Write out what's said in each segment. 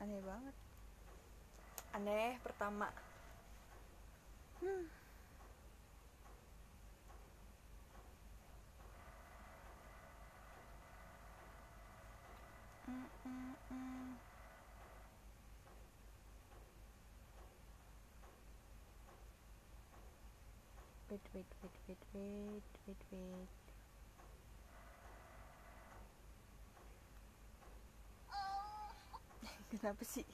aneh banget aneh pertama hmm. Mm, mm, mm. wait wait wait wait wait wait wait kenapa sih?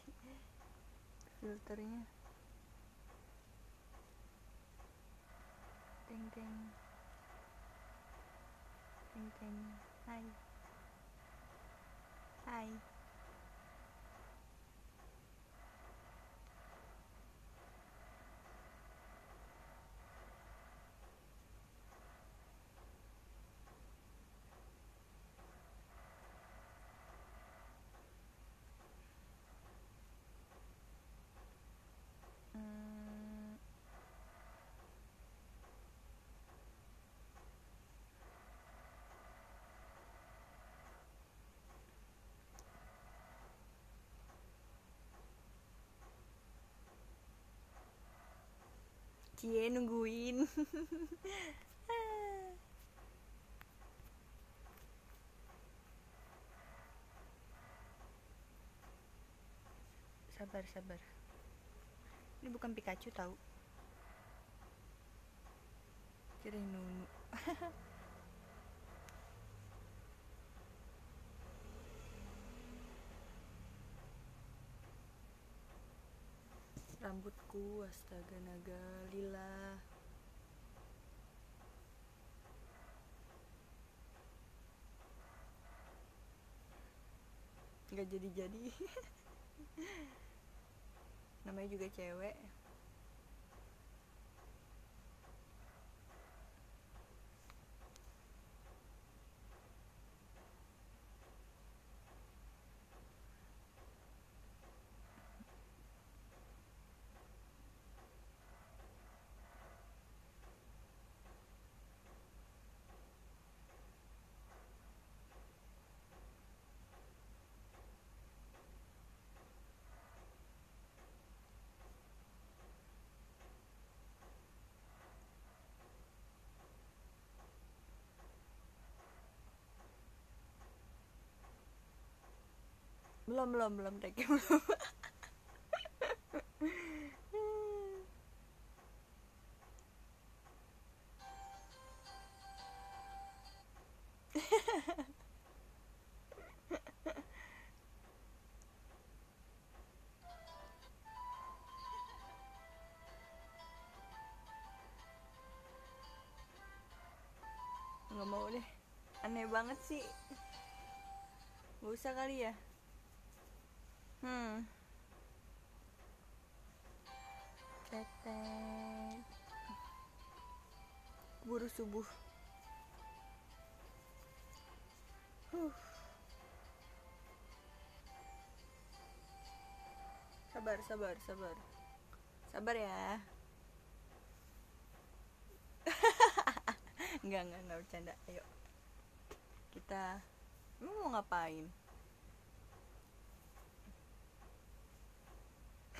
Filternya. Teng teng. Teng teng. Hai. Hai Cie nungguin. Sabar sabar. Ini bukan Pikachu tahu Kirain Nunu Rambutku astaga naga lila Gak jadi-jadi. Namanya juga cewek Belum belum belum take belum nggak mau deh. Aneh banget sih. Gak usah kali ya Hmm. Tetet. Buru subuh. Huh. Sabar, sabar, sabar. Sabar ya. enggak, enggak, enggak bercanda. Ayo. Kita mau ngapain?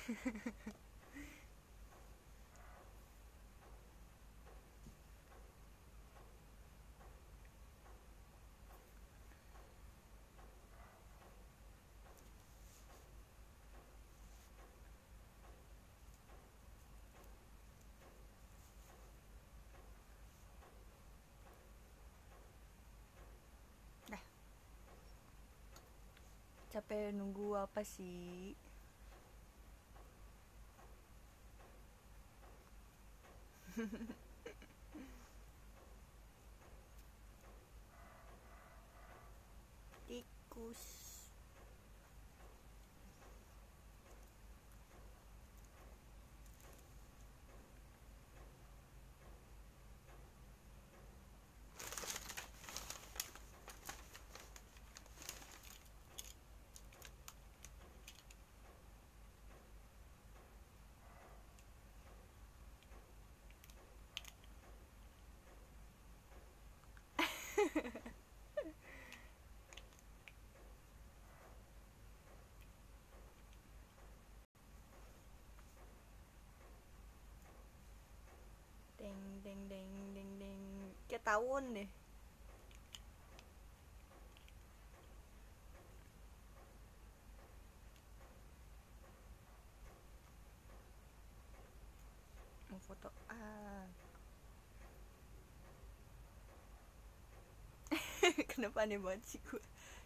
Capek nunggu apa sih? Tikus. deng deng deng deng deng kayak tawon deh. Mau foto ah kenapa aneh banget sih gue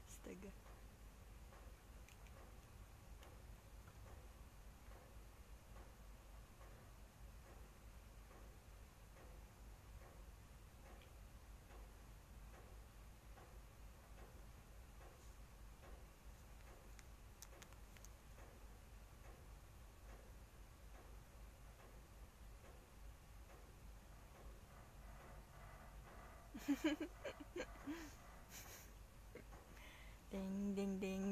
astaga deng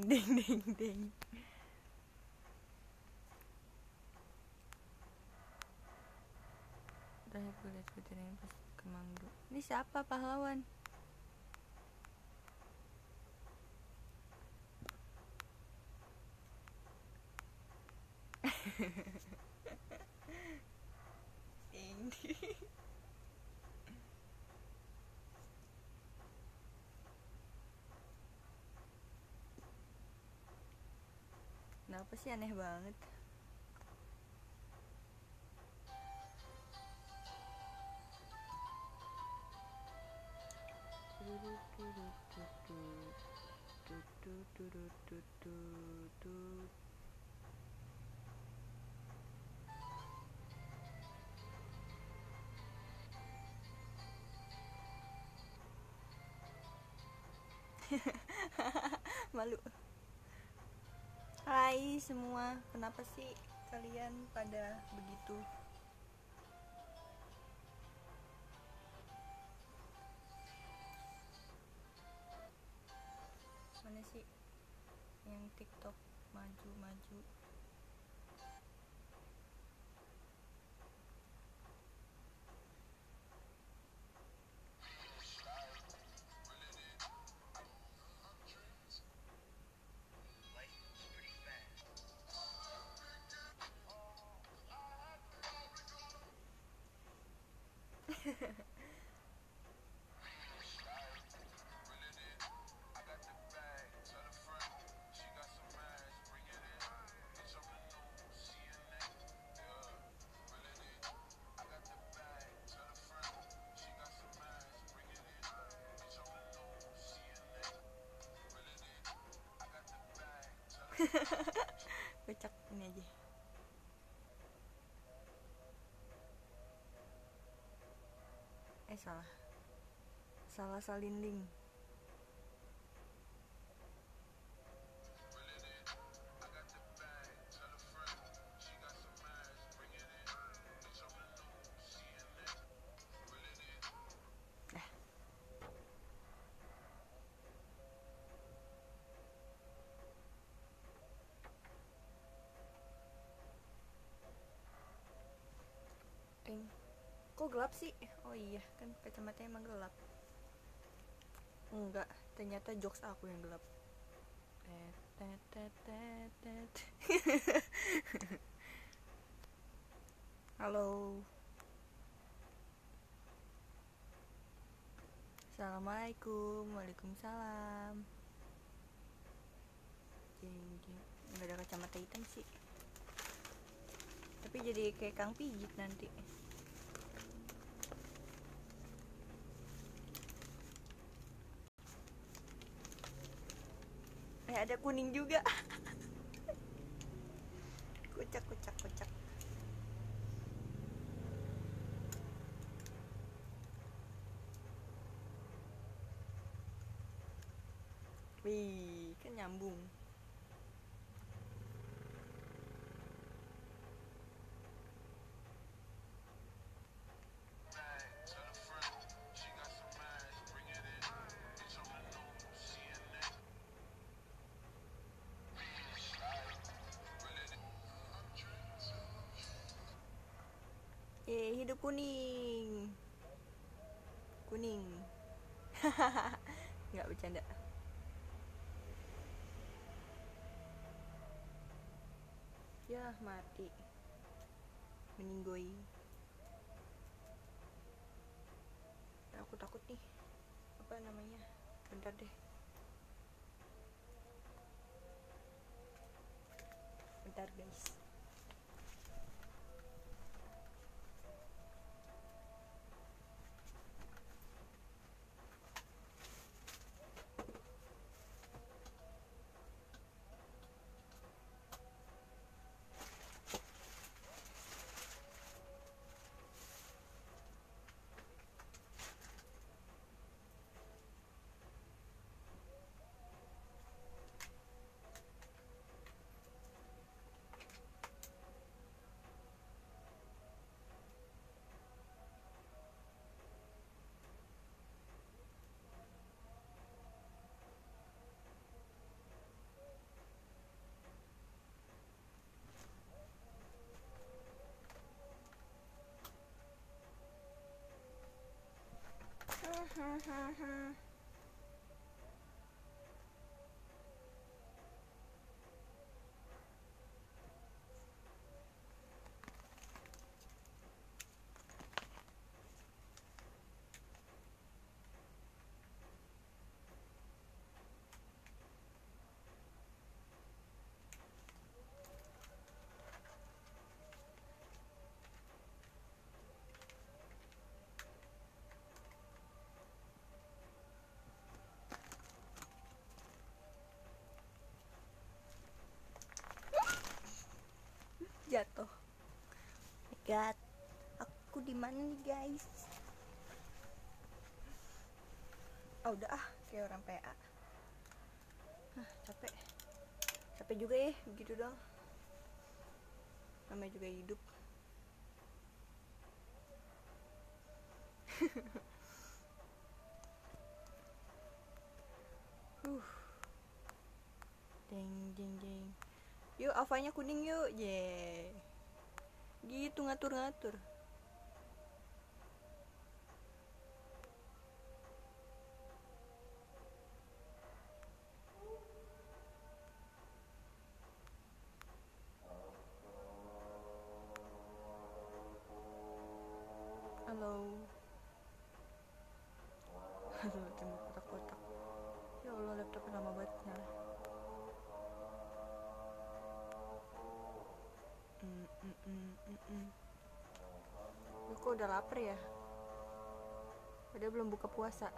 gue liat videonya pas ini siapa pahlawan ding ding Kenapa sih aneh banget? Malu. Hai semua, kenapa sih kalian pada begitu? Mana sih yang TikTok maju-maju? Kocak ini aja. Eh salah. Salah salinding. Gelap sih? Oh iya, kan kacamatanya emang gelap. Enggak, ternyata jokes aku yang gelap. Halo. Assalamualaikum, waalaikumsalam. Jeng, jeng. Nggak ada kacamata hitam sih. Tapi jadi kayak kang pijit nanti. Eh ada kuning juga. Kocak, kocak, kocak. Wih, kan nyambung. Hidup kuning. Kuning. Nggak bercanda. Ya, mati. Meninggoy. aku takut nih apa namanya bentar deh bentar guys jatuh. Oh god. Aku di mana nih guys? Oh udah ah. Kayak orang PA Hah, capek. Capek juga ya begitu dong. Namanya juga hidup avanya kuning yuk ye gitu ngatur-ngatur lapar ya? Padahal belum buka puasa.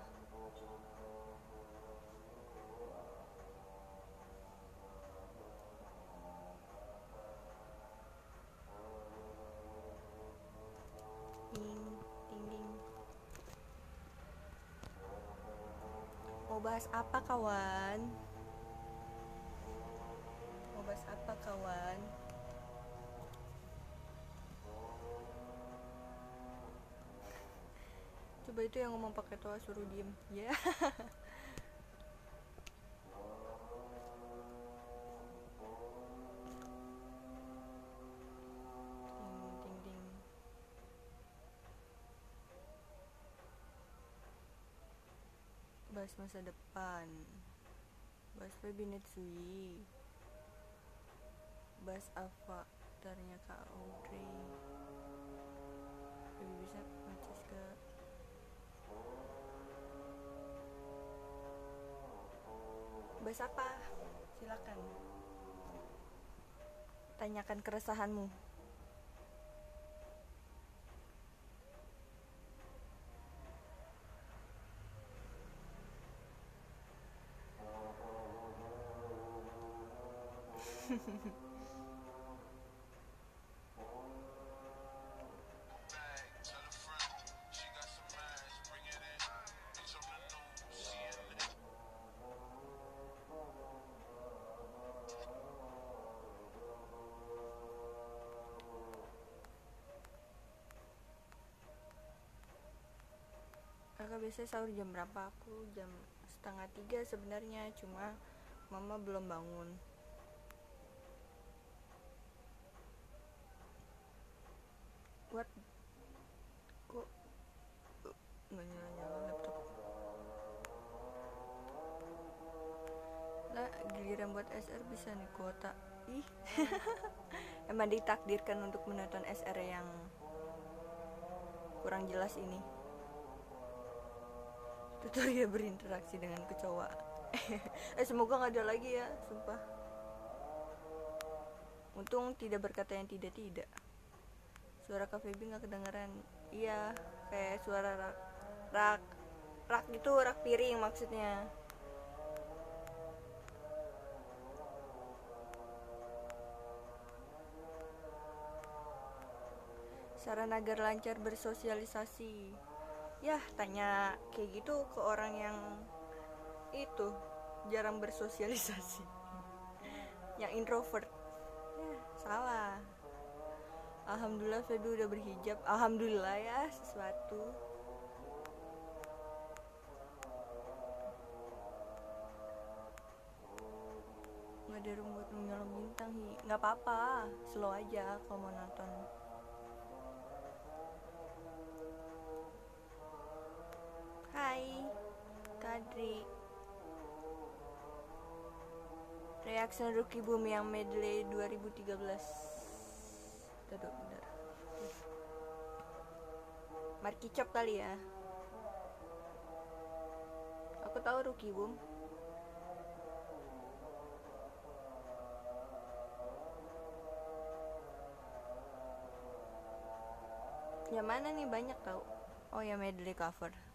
Bahas apa kawan? Mau bahas apa kawan? Coba itu yang ngomong pakai toa suruh diem. Ya ding bahas masa depan. Bahas baby Netsui bahas avatarnya kak Audrey. Baby bisa bahas apa? Silakan. Tanyakan keresahanmu biasanya sahur jam berapa? Aku jam setengah tiga sebenarnya cuma mama belum bangun. What? Kok uh, nggak nyala nyala laptop? Lah giliran buat SR bisa nih kuota. Ih. Emang ditakdirkan untuk menonton SR yang kurang jelas ini tutorial berinteraksi dengan kecoa. Eh semoga nggak ada lagi ya sumpah. Untung tidak berkata yang tidak tidak suara Kak Feby nggak kedengeran. Iya kayak suara rak rak rak gitu rak piring maksudnya. Saran agar lancar bersosialisasi ya tanya kayak gitu ke orang yang itu jarang bersosialisasi. Yang introvert. Ya salah. Alhamdulillah Feby udah berhijab. Alhamdulillah ya sesuatu. Nggak ada rumput menyolong bintang nggak apa-apa. Slow aja kalau mau nonton Hai Kadri Reaction Rookie Boom yang medley 2013 Taduk bentar. Marki Chop kali ya. Aku tahu Rookie Boom. Yang mana nih? Banyak tau. Oh ya medley cover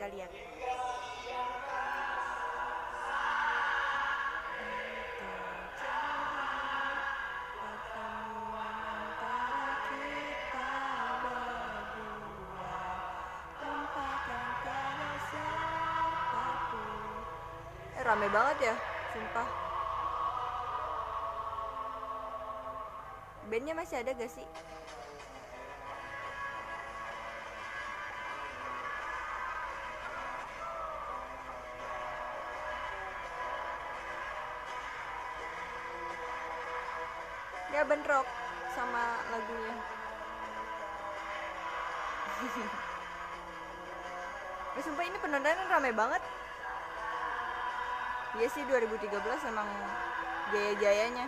kita lihat Eh, rame banget ya sumpah. Bandnya masih ada gak sih ya bentrok sama lagunya. Eh, sumpah ini penonton rame banget. Iya sih 2013 emang jaya-jayanya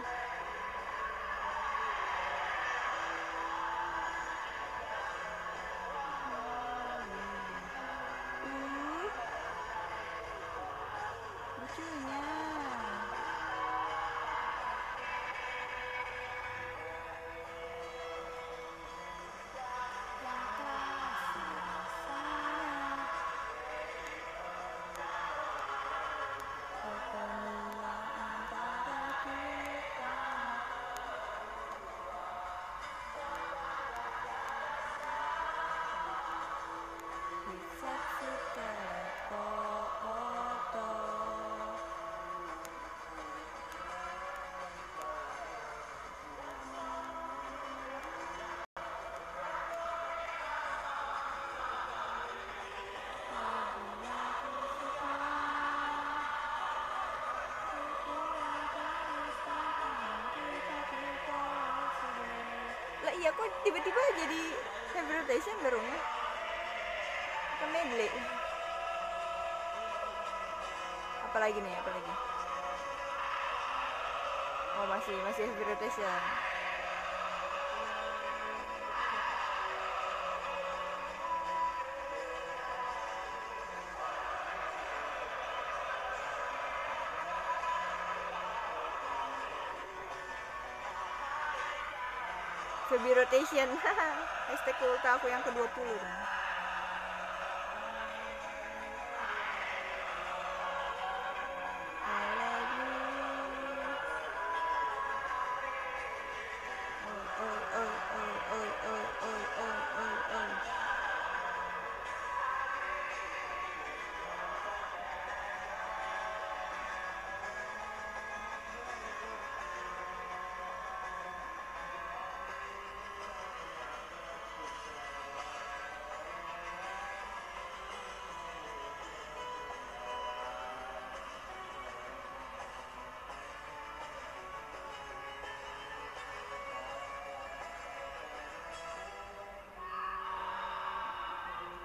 iya kok tiba-tiba jadi baru nggak ke medley apalagi nih apalagi oh masih masih heavy Feby rotation. Hashtag ulta aku yang ke-20 dong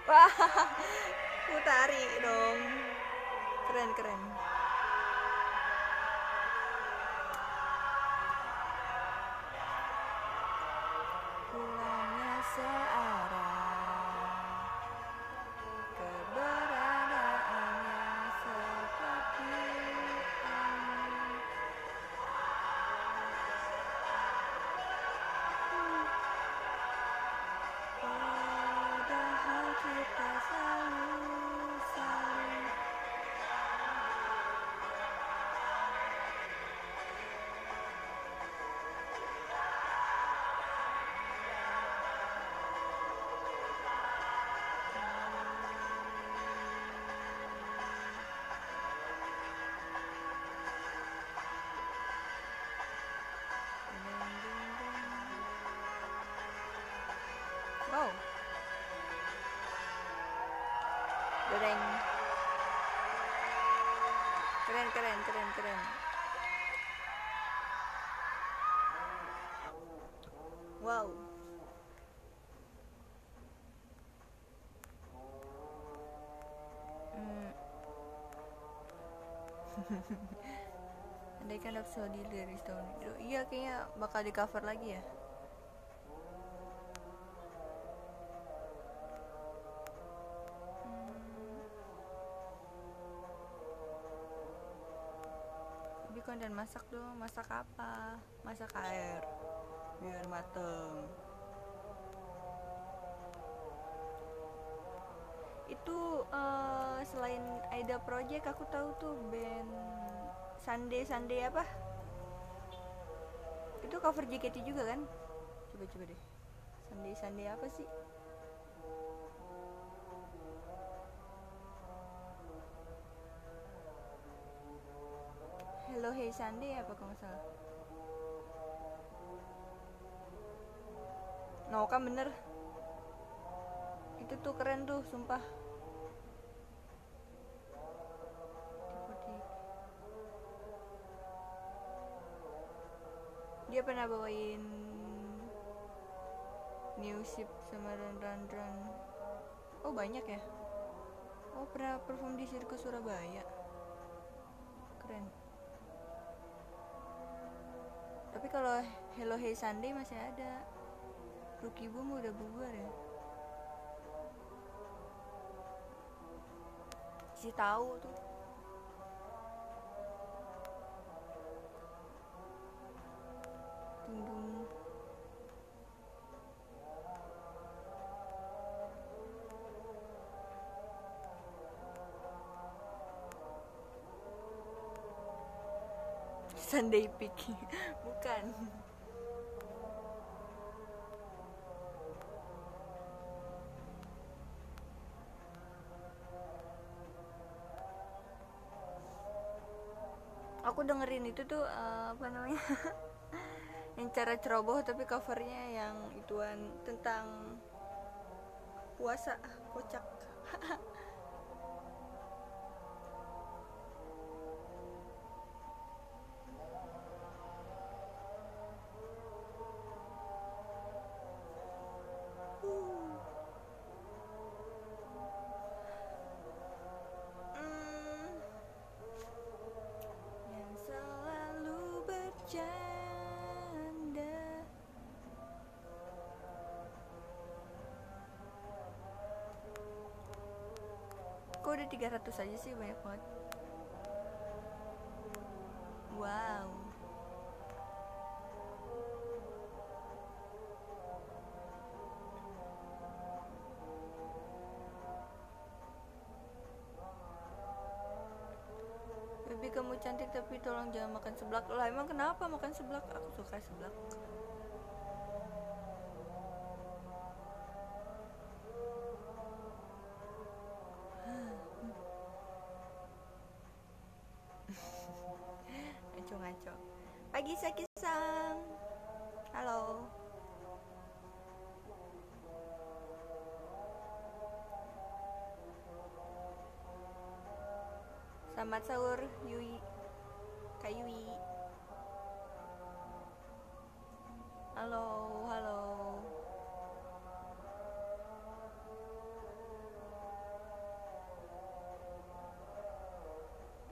wah utari dong. Keren keren. Rank keren keren keren keren. Wow. Hmm. Andai kan episode dari tahun itu Iya kayaknya bakal di cover lagi ya masak dong Masak apa? Masak air Biar mateng Itu eh, selain Aida Project aku tahu tuh band Sunday Sunday apa? Itu cover JKT juga kan? Coba coba deh. Sunday Sunday apa sih? Hey Sunday apa kalau nggak salah? No kan bener. Itu tuh keren tuh sumpah. Dia pernah bawain New Ship sama Run Run Run Oh banyak ya? Oh pernah perform di Sirkus Surabaya Hello Hey Sunday masih ada. Rookie Boom udah bubar ya? Si tahu tuh. Sunday picking. Bukan aku dengerin itu tuh eh, apa namanya yang cara ceroboh tapi covernya yang ituan tentang puasa kocak 300 aja sih banyak banget. Wow. Baby kamu cantik tapi tolong jangan makan seblak. Lah emang kenapa makan seblak? Aku suka seblak Selamat sahur Yui. Kak Yui. Halo, halo.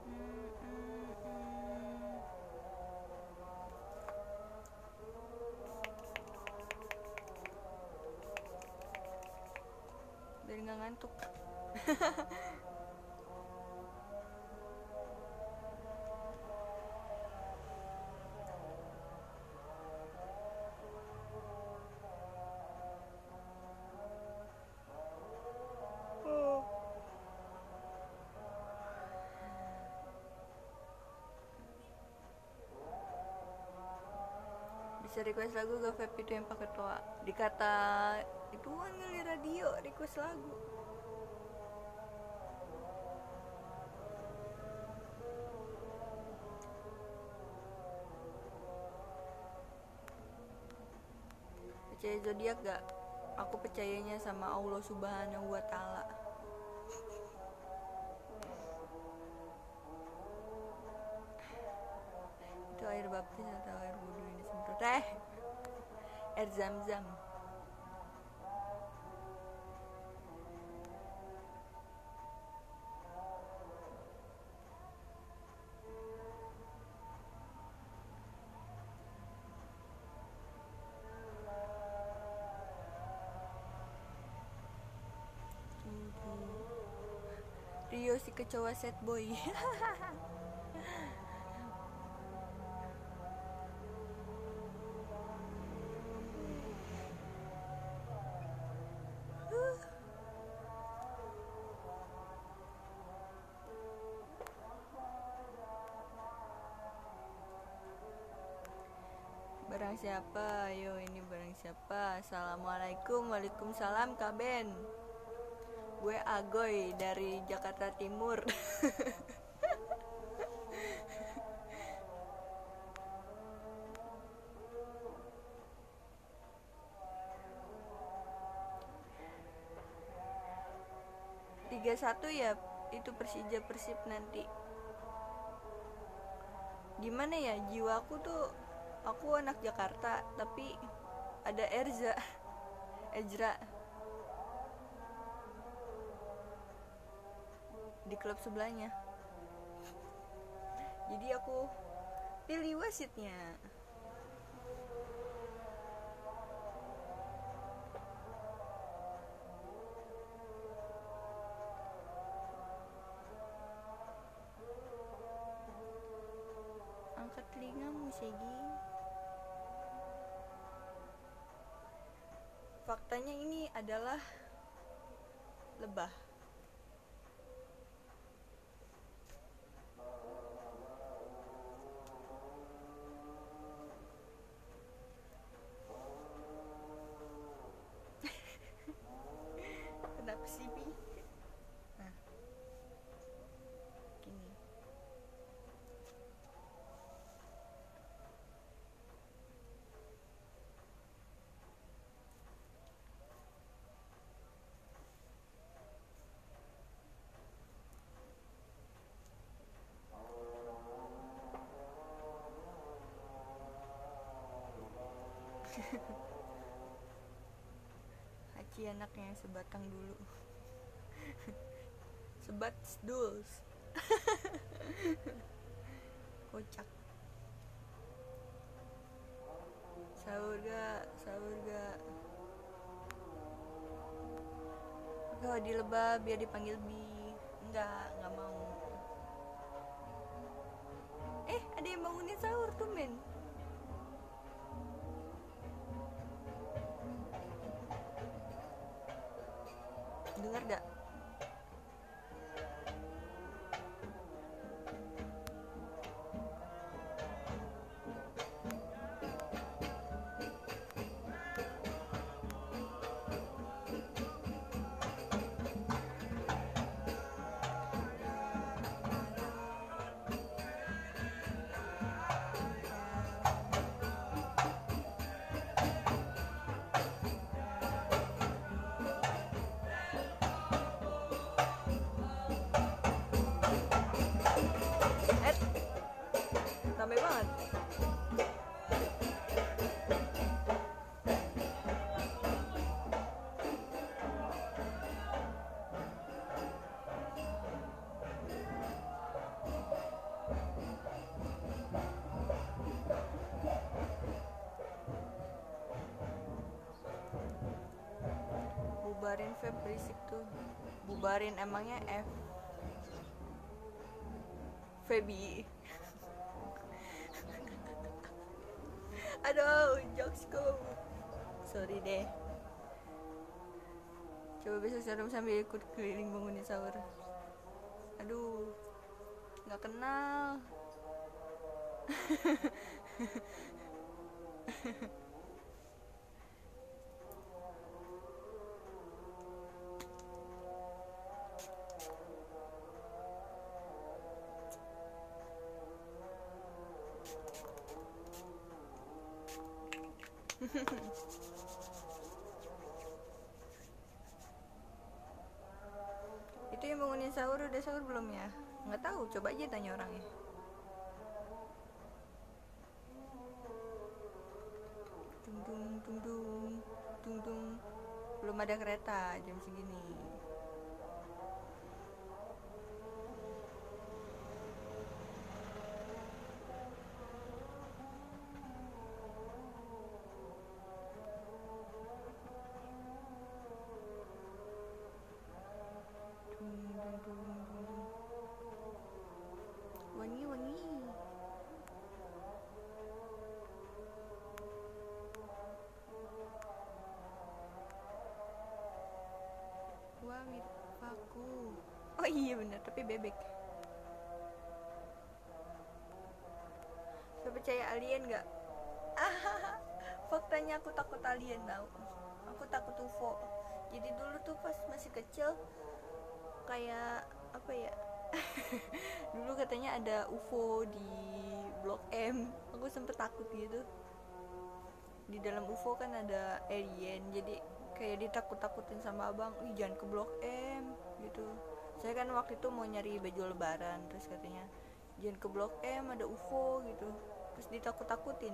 Mm, mm, mm. Biar nggak ngantuk bisa request lagu gak vape itu yang pakai toa. Dikata itu kali radio request lagu. Percaya zodiak gak aku percayanya sama Allah subhanahu wa ta'ala zam-zam Rio si kecoa set boy Siapa? Ayo ini barang siapa? Assalamualaikum Waalaikumsalam Kak Ben Gue Agoy dari Jakarta Timur Tiga satu ya itu Persija Persib nanti Gimana ya jiwaku tuh aku anak Jakarta tapi ada Erza. Ezra. Di klub sebelahnya. Jadi aku pilih wasitnya faktanya ini adalah lebah kenapa sih Bi? nah gini Haji anaknya sebatang dulu. Sebat duls Kocak. Sahur gak? Sahur gak? Kalau di lebah biar dipanggil Bi. Enggak, enggak mau. Eh, ada yang bangunin sahur tuh men Dengar gak? Bubarin vape berisik tuh. Bubarin emangnya F? Feby Aduh, jokesku Sorry deh. Coba besok serum sambil ikut keliling bangunin sahur. Aduh nggak kenal itu yang bangunin sahur udah sahur belum ya? Nggak tahu coba aja tanya orangnya. Dung dung dung dung dung belum ada kereta jam segini. Tapi bebek. Saya percaya alien nggak faktanya aku takut alien tau. Aku takut UFO jadi dulu tuh pas masih kecil kayak apa ya? Dulu katanya ada UFO di Blok M. Aku sempet takut gitu. Di dalam UFO kan ada alien jadi kayak ditakut-takutin sama abang ih jangan ke Blok M gitu saya kan waktu itu mau nyari baju lebaran terus katanya jangan ke Blok M ada UFO gitu. Terus ditakut-takutin.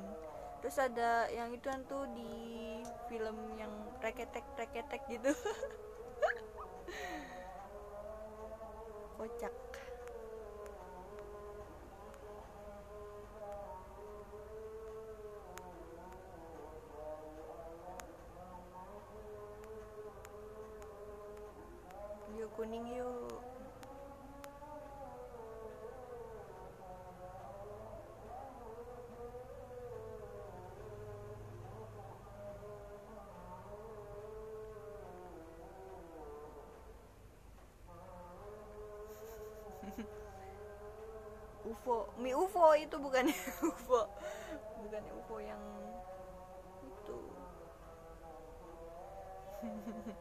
Terus ada yang itu tuh di film yang reketek reketek gitu. Kocak. Yuk kuning yuk UFO, mie UFO itu bukan UFO, bukan UFO yang itu.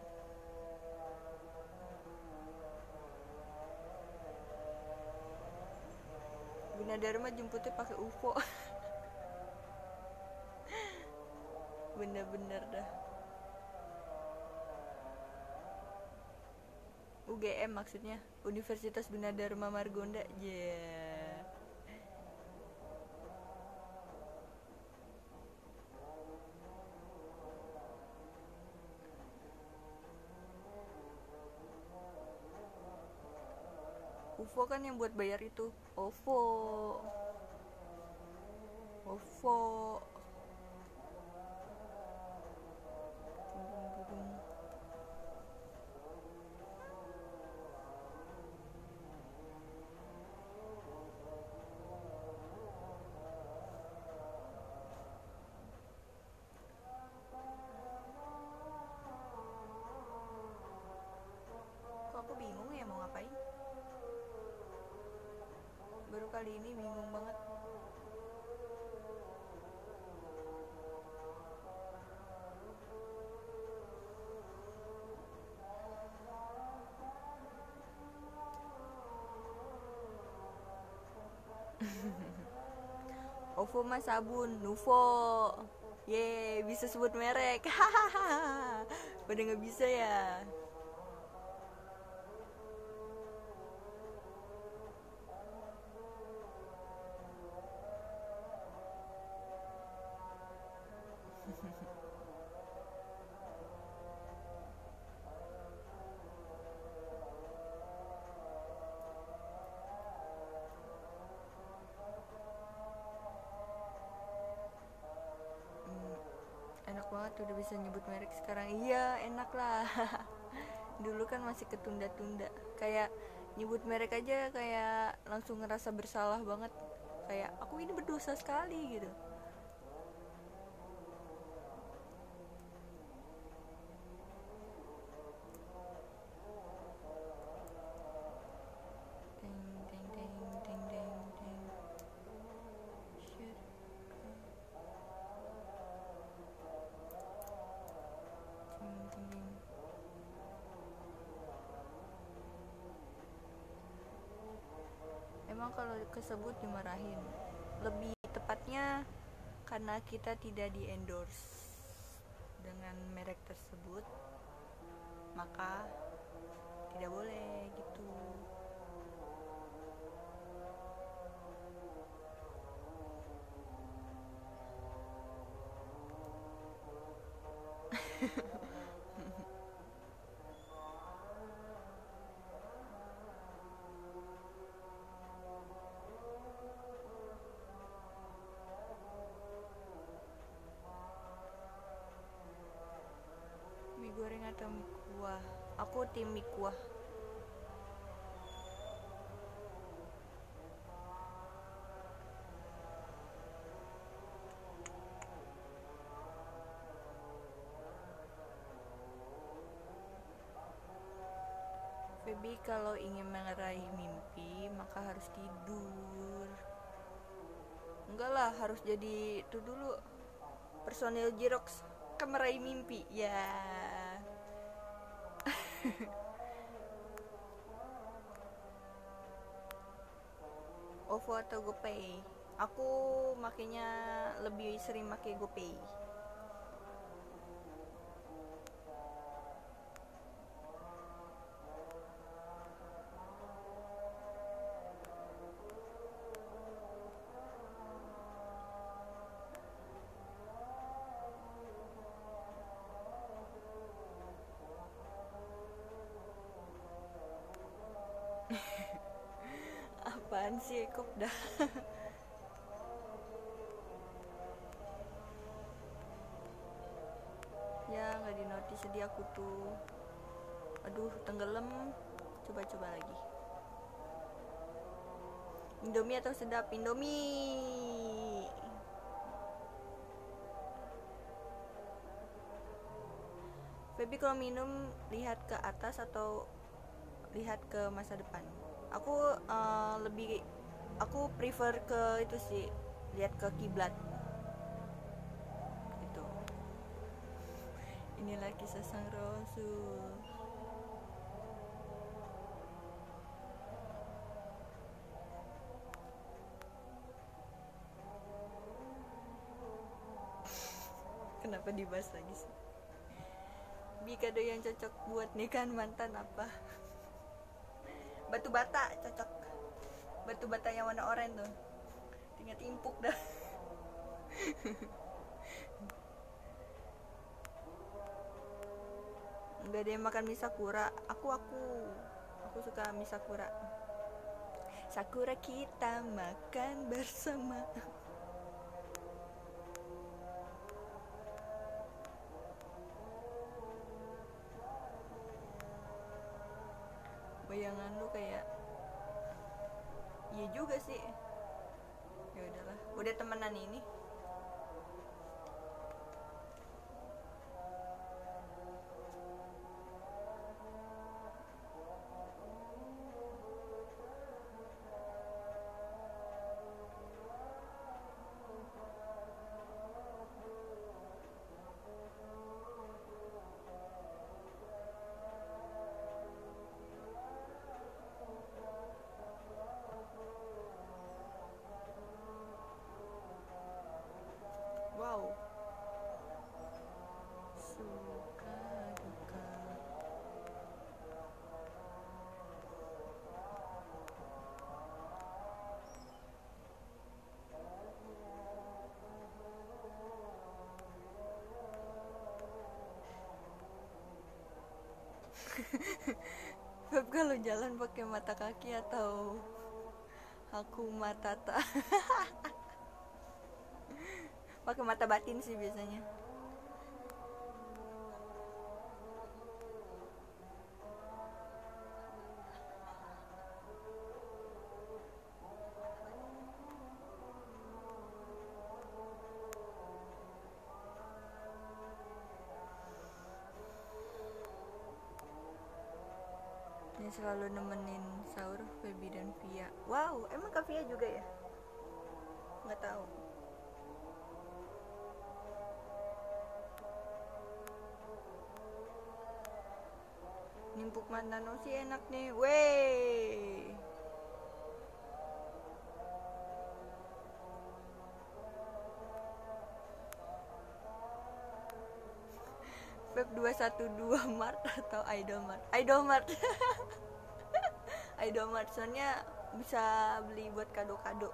Gunadarma jemputnya pakai UFO. Bener-bener dah. UGM maksudnya Universitas Gunadarma Margonda yeah. UFO kan yang buat bayar itu. OVO. OVO ini bingung banget. OVO mah sabun, Nuvo. Ye, bisa sebut merek. Hahaha. Pada nggak bisa ya. Merek sekarang. Iya enak lah dulu kan masih ketunda-tunda. Kayak nyebut merek aja kayak langsung ngerasa bersalah banget. Kayak aku ini berdosa sekali gitu Kesebut dimarahin. Lebih tepatnya karena kita tidak di endorse dengan merek tersebut maka tidak boleh gitu. atau aku tim mie kuah Feby kalau ingin meraih mimpi maka harus tidur. Enggak lah harus jadi itu dulu personil Jirox meraih mimpi ya OVO atau GoPay? Aku makanya lebih sering pakai GoPay kok dah. Ya nggak di notice dia aku tuh. Aduh tenggelam. Coba-coba lagi. Indomie atau sedap? Indomie. Feby kalau minum lihat ke atas atau lihat ke masa depan? Aku uh, lebih aku prefer ke itu sih lihat ke kiblat. Itu inilah kisah sang rasul kenapa dibahas lagi sih? Bi kado yang cocok buat nikahan mantan apa? Batu bata cocok batu bata yang warna oranye tuh. Tinggal timpuk dah. Nggak ada makan mie sakura aku aku. Aku suka mie sakura sakura kita makan bersama Beb kalau jalan pakai mata kaki atau aku mata tak pakai mata batin sih biasanya selalu nemenin sahur Feby dan Via. Wow emang Kak Via juga ya? Nggak tahu. Nimpuk mantan sih enak nih. Wey! Feb 212 Mart atau Idomart Idomart Idomart soalnya bisa beli buat kado-kado.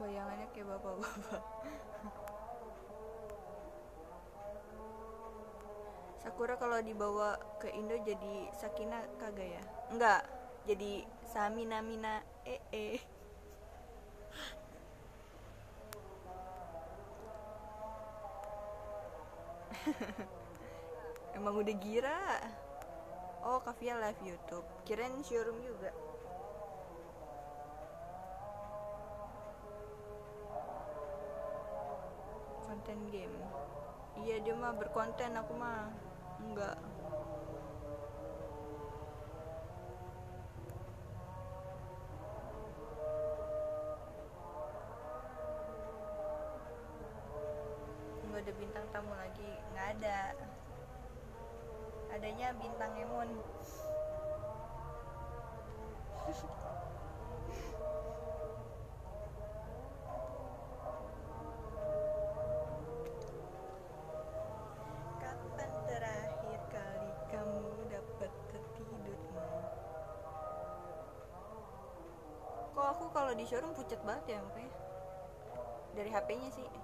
Bayangannya kayak bapak-bapak. Sakura kalau dibawa ke Indo jadi Sakina kagak ya? Enggak, jadi Samina Mina eh eh. Emang udah gira. Oh, Kavia live YouTube. Kirain showroom juga. Konten game. Iya dia mah berkonten aku mah enggak. Ada bintang tamu lagi, nggak ada. Adanya bintang Emon. Kapan terakhir kali kamu dapat? Kok aku kalau di showroom pucat banget ya makanya Dari HP-nya sih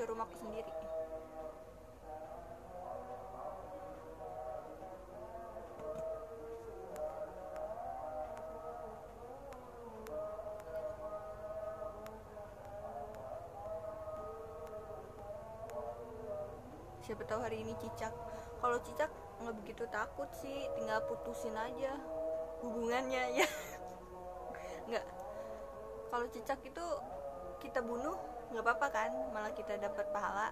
showroom aku sendiri. Siapa tahu hari ini cicak. Kalau cicak nggak begitu takut sih tinggal putusin aja hubungannya ya. Nggak. Kalau cicak itu kita bunuh nggak apa-apa kan malah kita dapat pahala.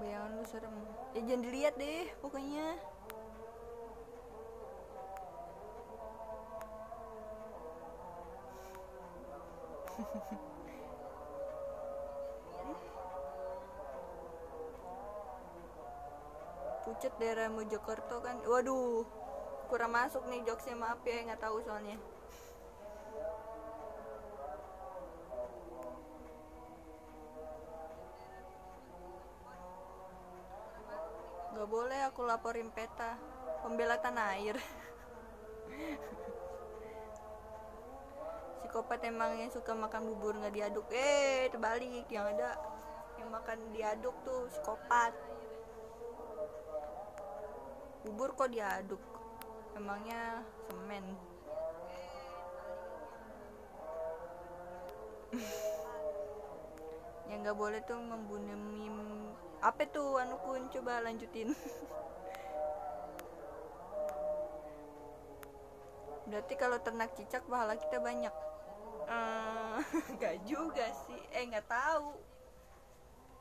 Bayangan lu serem. Ya jangan dilihat deh pokoknya pucet daerah Mojokerto kan. Waduh kurang masuk nih jokesnya maaf ya nggak tahu soalnya. Nggak boleh aku laporin peta pembela tanah air. Psikopat emang yang suka makan bubur nggak diaduk. Eh terbalik yang ada yang makan diaduk tuh psikopat bubur kok diaduk? Emangnya semen? Yang nggak boleh tuh membunuh mim apa tuh anukun coba lanjutin. Berarti kalau ternak cicak pahala kita banyak. Eh, nggak juga sih. Eh nggak tahu.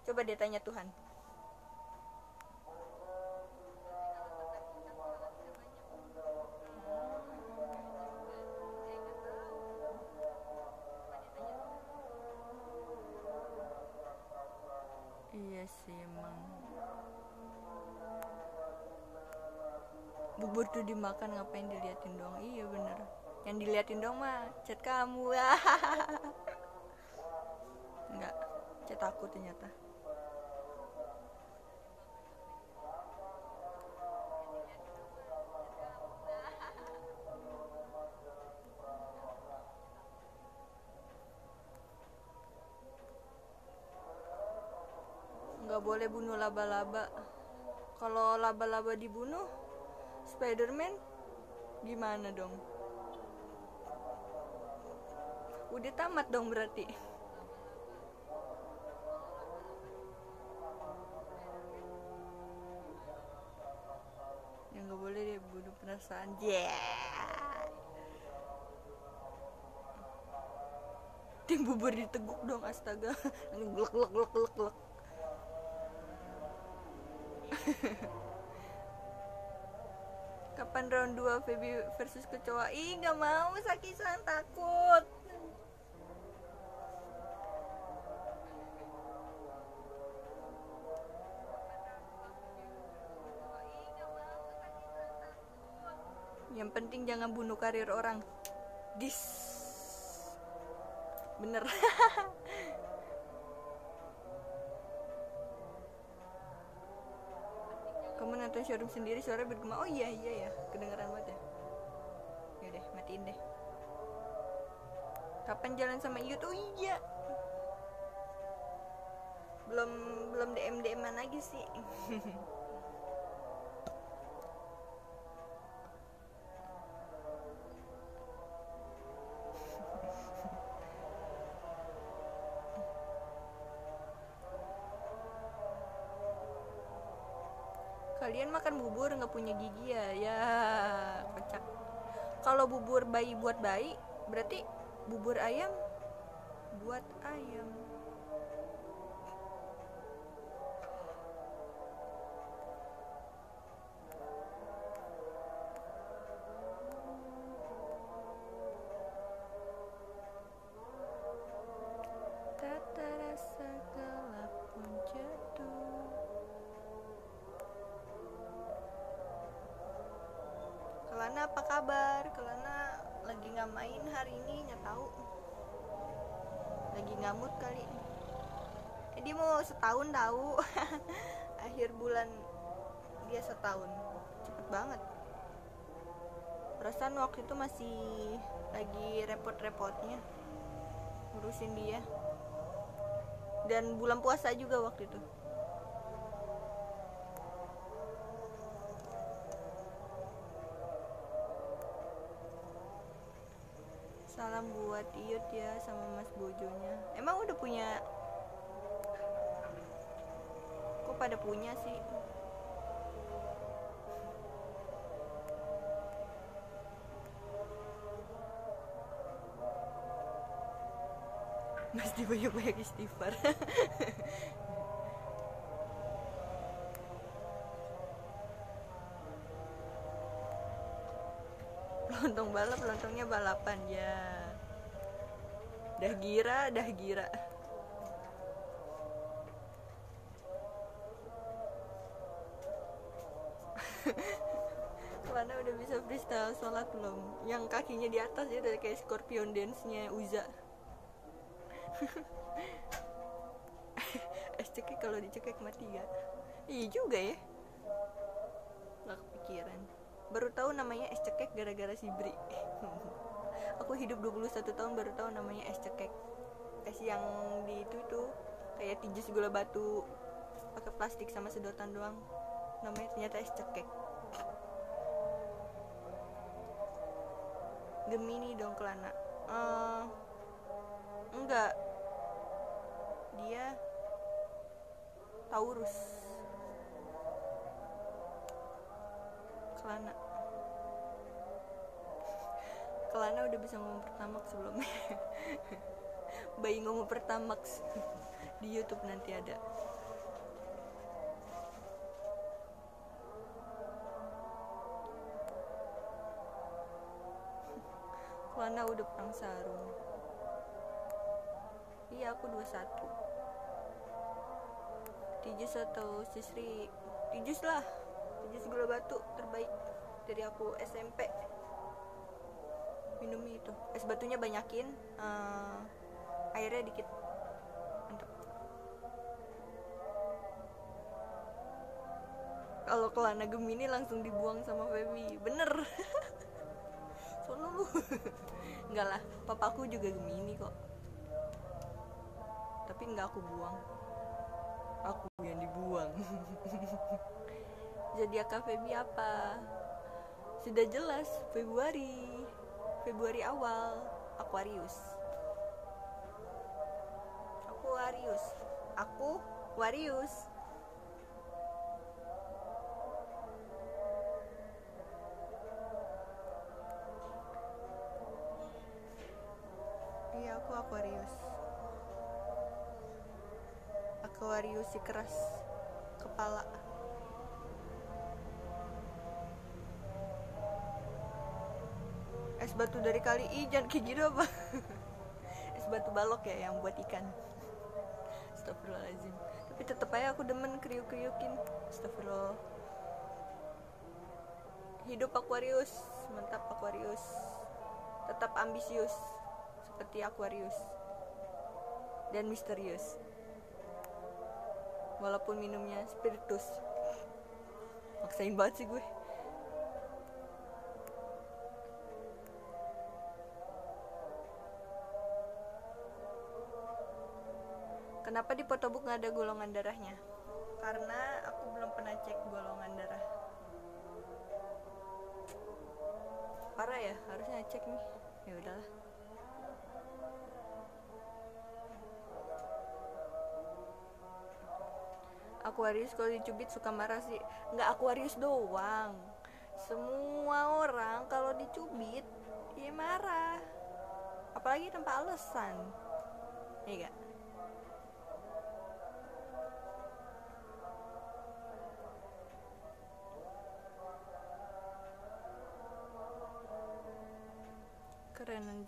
Coba dia tanya Tuhan Dimakan ngapain diliatin dong Iya bener. Yang diliatin dong mah Chat kamu. Enggak Chat aku ternyata. Nggak boleh bunuh laba-laba. Kalau laba-laba dibunuh Spiderman gimana dong? Udah tamat dong berarti. Yang nggak boleh deh bunuh perasaan. Yeah. Tim bubur diteguk dong astaga. Glek glek glek glek glek Kapan round 2 Feby versus kecoa? Ih, gak mau Saki-san takut. Yang penting jangan bunuh karir orang. Dis. bener nonton showroom sendiri suara bergema. Oh iya iya ya kedengeran banget ya. Ya deh matiin deh. Kapan jalan sama Iyut oh iya. Belum belum DM DM lagi sih punya gigi ya ya kocak. Kalau bubur bayi buat bayi berarti bubur ayam buat ayam kabar? Kelana lagi nggak main hari ini nggak tahu. Lagi ngamut kali. Dia mau setahun tahu. Akhir bulan dia setahun. Cepet banget. Perasaan waktu itu masih lagi repot-repotnya ngurusin dia. Dan bulan puasa juga waktu itu. Iyut ya sama Mas Bojonya. Emang udah punya? Kok pada punya sih? Mas di banyak-banyak istighfar. lontong balap lontongnya balapan ya dah gira dah gira. Lana udah bisa freestyle sholat belum? Yang kakinya di atas ya dari kayak scorpion dance-nya Uza. Es cekik kalau dicekik mati gak? Iya juga ya. Gak kepikiran. Baru tahu namanya es cekek gara-gara si Bri aku hidup 21 tahun baru tahu namanya es cekek. Es yang di itu tuh kayak tijus gula batu pakai plastik sama sedotan doang. Namanya ternyata es cekek. Gemini dong kelana. Uh, enggak. Dia Taurus. Kelana Kelana udah bisa ngomong pertamax sebelumnya. Bayi ngomong pertamax Di Youtube nanti ada. Kelana udah perang sarung. Iya aku 21 Tijus atau Sisri Tijus lah. Tijus gula batu terbaik dari aku SMP minum itu. Es batunya banyakin uh, airnya dikit. Kalau kelana gemini langsung dibuang sama Feby bener. Sono lu. Enggak lah papaku juga gemini kok. Tapi enggak aku buang. Aku yang dibuang. Zodiak Feby apa? Sudah jelas Februari Februari awal Aquarius. Aquarius. Aku Aquarius. Iya aku Aquarius. Aquarius si keras kepala es batu dari kali. Ih jangan kayak gitu apa? Es batu balok ya yang buat ikan. Astagfirullahaladzim. Tapi tetep aja aku demen kriuk-kriukin. Astagfirullah. Hidup Aquarius mantap Aquarius. Tetap ambisius seperti Aquarius. Dan misterius. Walaupun minumnya spiritus. Maksain banget sih gue Kenapa di photebook nggak ada golongan darahnya? Karena aku belum pernah cek golongan darah. Parah ya, harusnya cek nih. Ya udahlah. Aquarius kalau dicubit suka marah sih. Nggak Aquarius doang. Semua orang kalau dicubit ya marah. Apalagi tanpa alasan. Iya gak?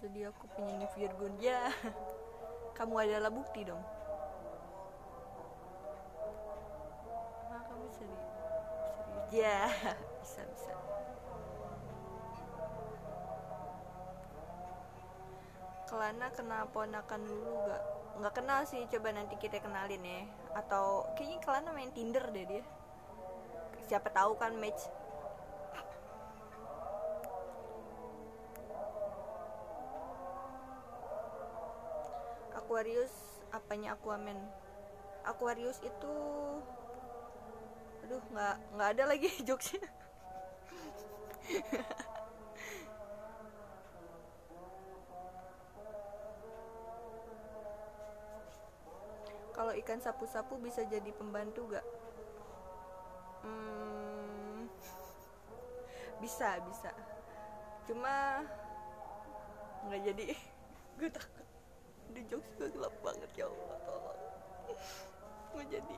Jadi aku penyanyi Virgun ya kamu adalah bukti dong. Nah, kamu serius? Serius? Ya bisa bisa. Kelana kena ponakan dulu gak? Nggak kenal sih, coba nanti kita kenalin ya. Atau kayaknya Kelana main Tinder deh dia. Siapa tahu kan match Aquarius apanya Aquaman? Aquarius itu aduh nggak nggak ada lagi jokesnya. Kalau ikan sapu-sapu bisa jadi pembantu gak hmm, bisa bisa. Cuma nggak jadi. Gue takut di gue gelap banget ya Allah tolong. Jadi.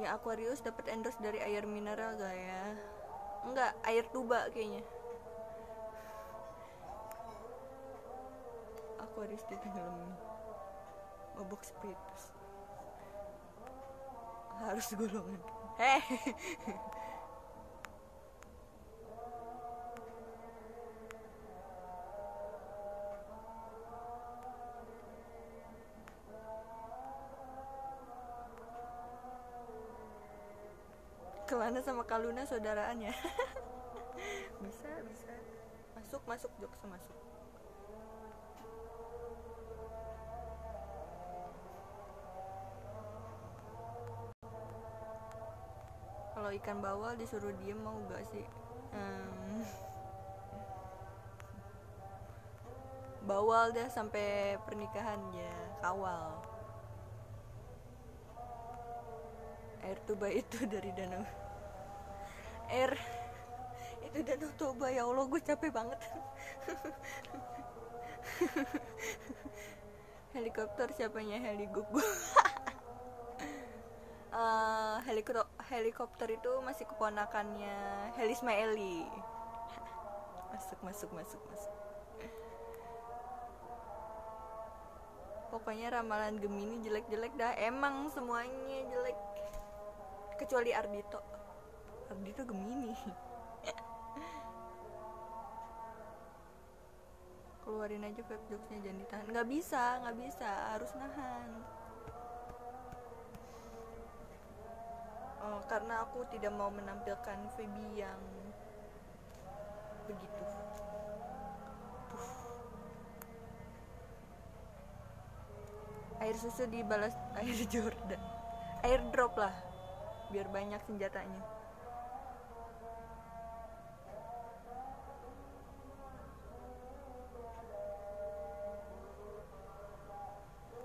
Ya Aquarius dapat endorse dari air mineral gak ya enggak air tuba kayaknya. Aquarius ditenggelam mabuk spiritus harus golongan heh Kelana sama Kaluna saudaraan ya bisa bisa. Masuk masuk jokes masuk kalau ikan bawal disuruh diem mau gak sih? Hmm. bawal dah sampai pernikahan ya kawal. Air tuba itu dari danau. Air itu danau toba ya allah gue capek banget. Helikopter siapanya? Heli gugu uh, helikopter helikopter itu masih keponakannya Heli Ismaili. Masuk masuk masuk masuk. Pokoknya ramalan Gemini jelek-jelek dah. Emang semuanya jelek. Kecuali Ardito Ardito Gemini. Keluarin aja vape jokesnya jangan ditahan. Nggak bisa nggak bisa. Harus nahan oh, karena aku tidak mau menampilkan Feby yang begitu. Air susu dibalas air Jordan. Air drop lah biar banyak senjatanya.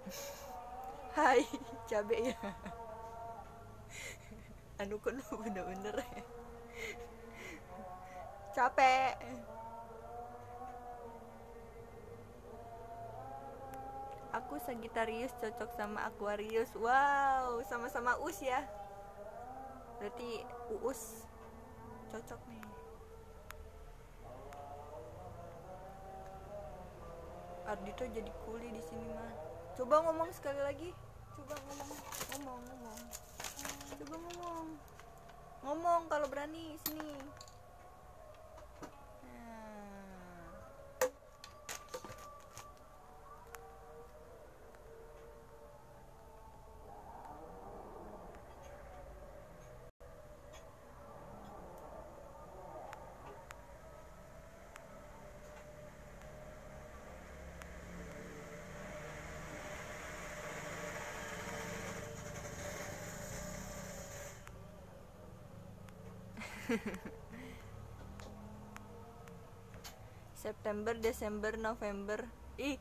Hai, cabe ya. Anu kok lu bener-bener ya. Capek. Aku Sagittarius cocok sama Aquarius. Wow, sama-sama Us ya. Berarti Uus cocok nih. Ardito jadi kuli di sini mah. Coba ngomong sekali lagi. coba ngomong ngomong ngomong coba ngomong. Ngomong kalau berani sini September, Desember, November. Ih,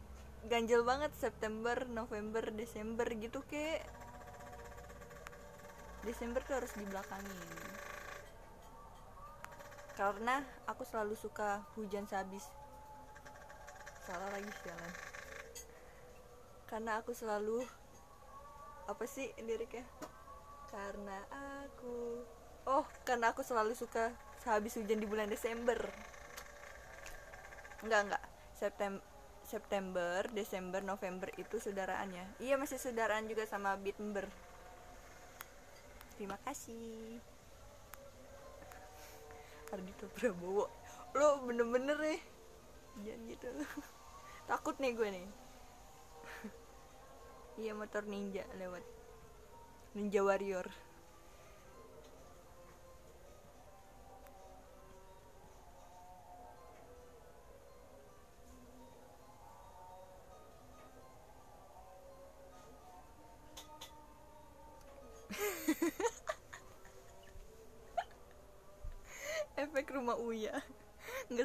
ganjel banget September, November, Desember gitu kek. Desember tuh harus dibelakangin. Karena aku selalu suka hujan sehabis. Salah lagi jalan. Karena aku selalu apa sih liriknya? Karena aku Oh, karena aku selalu suka sehabis hujan di bulan Desember enggak enggak September September, Desember, November itu saudaraannya. Iya masih saudaraan juga sama Bitmber. Terima kasih. Ardito Prabowo. Lo bener-bener nih. Jangan gitu. Takut nih gue nih. iya motor ninja lewat. Ninja Warrior.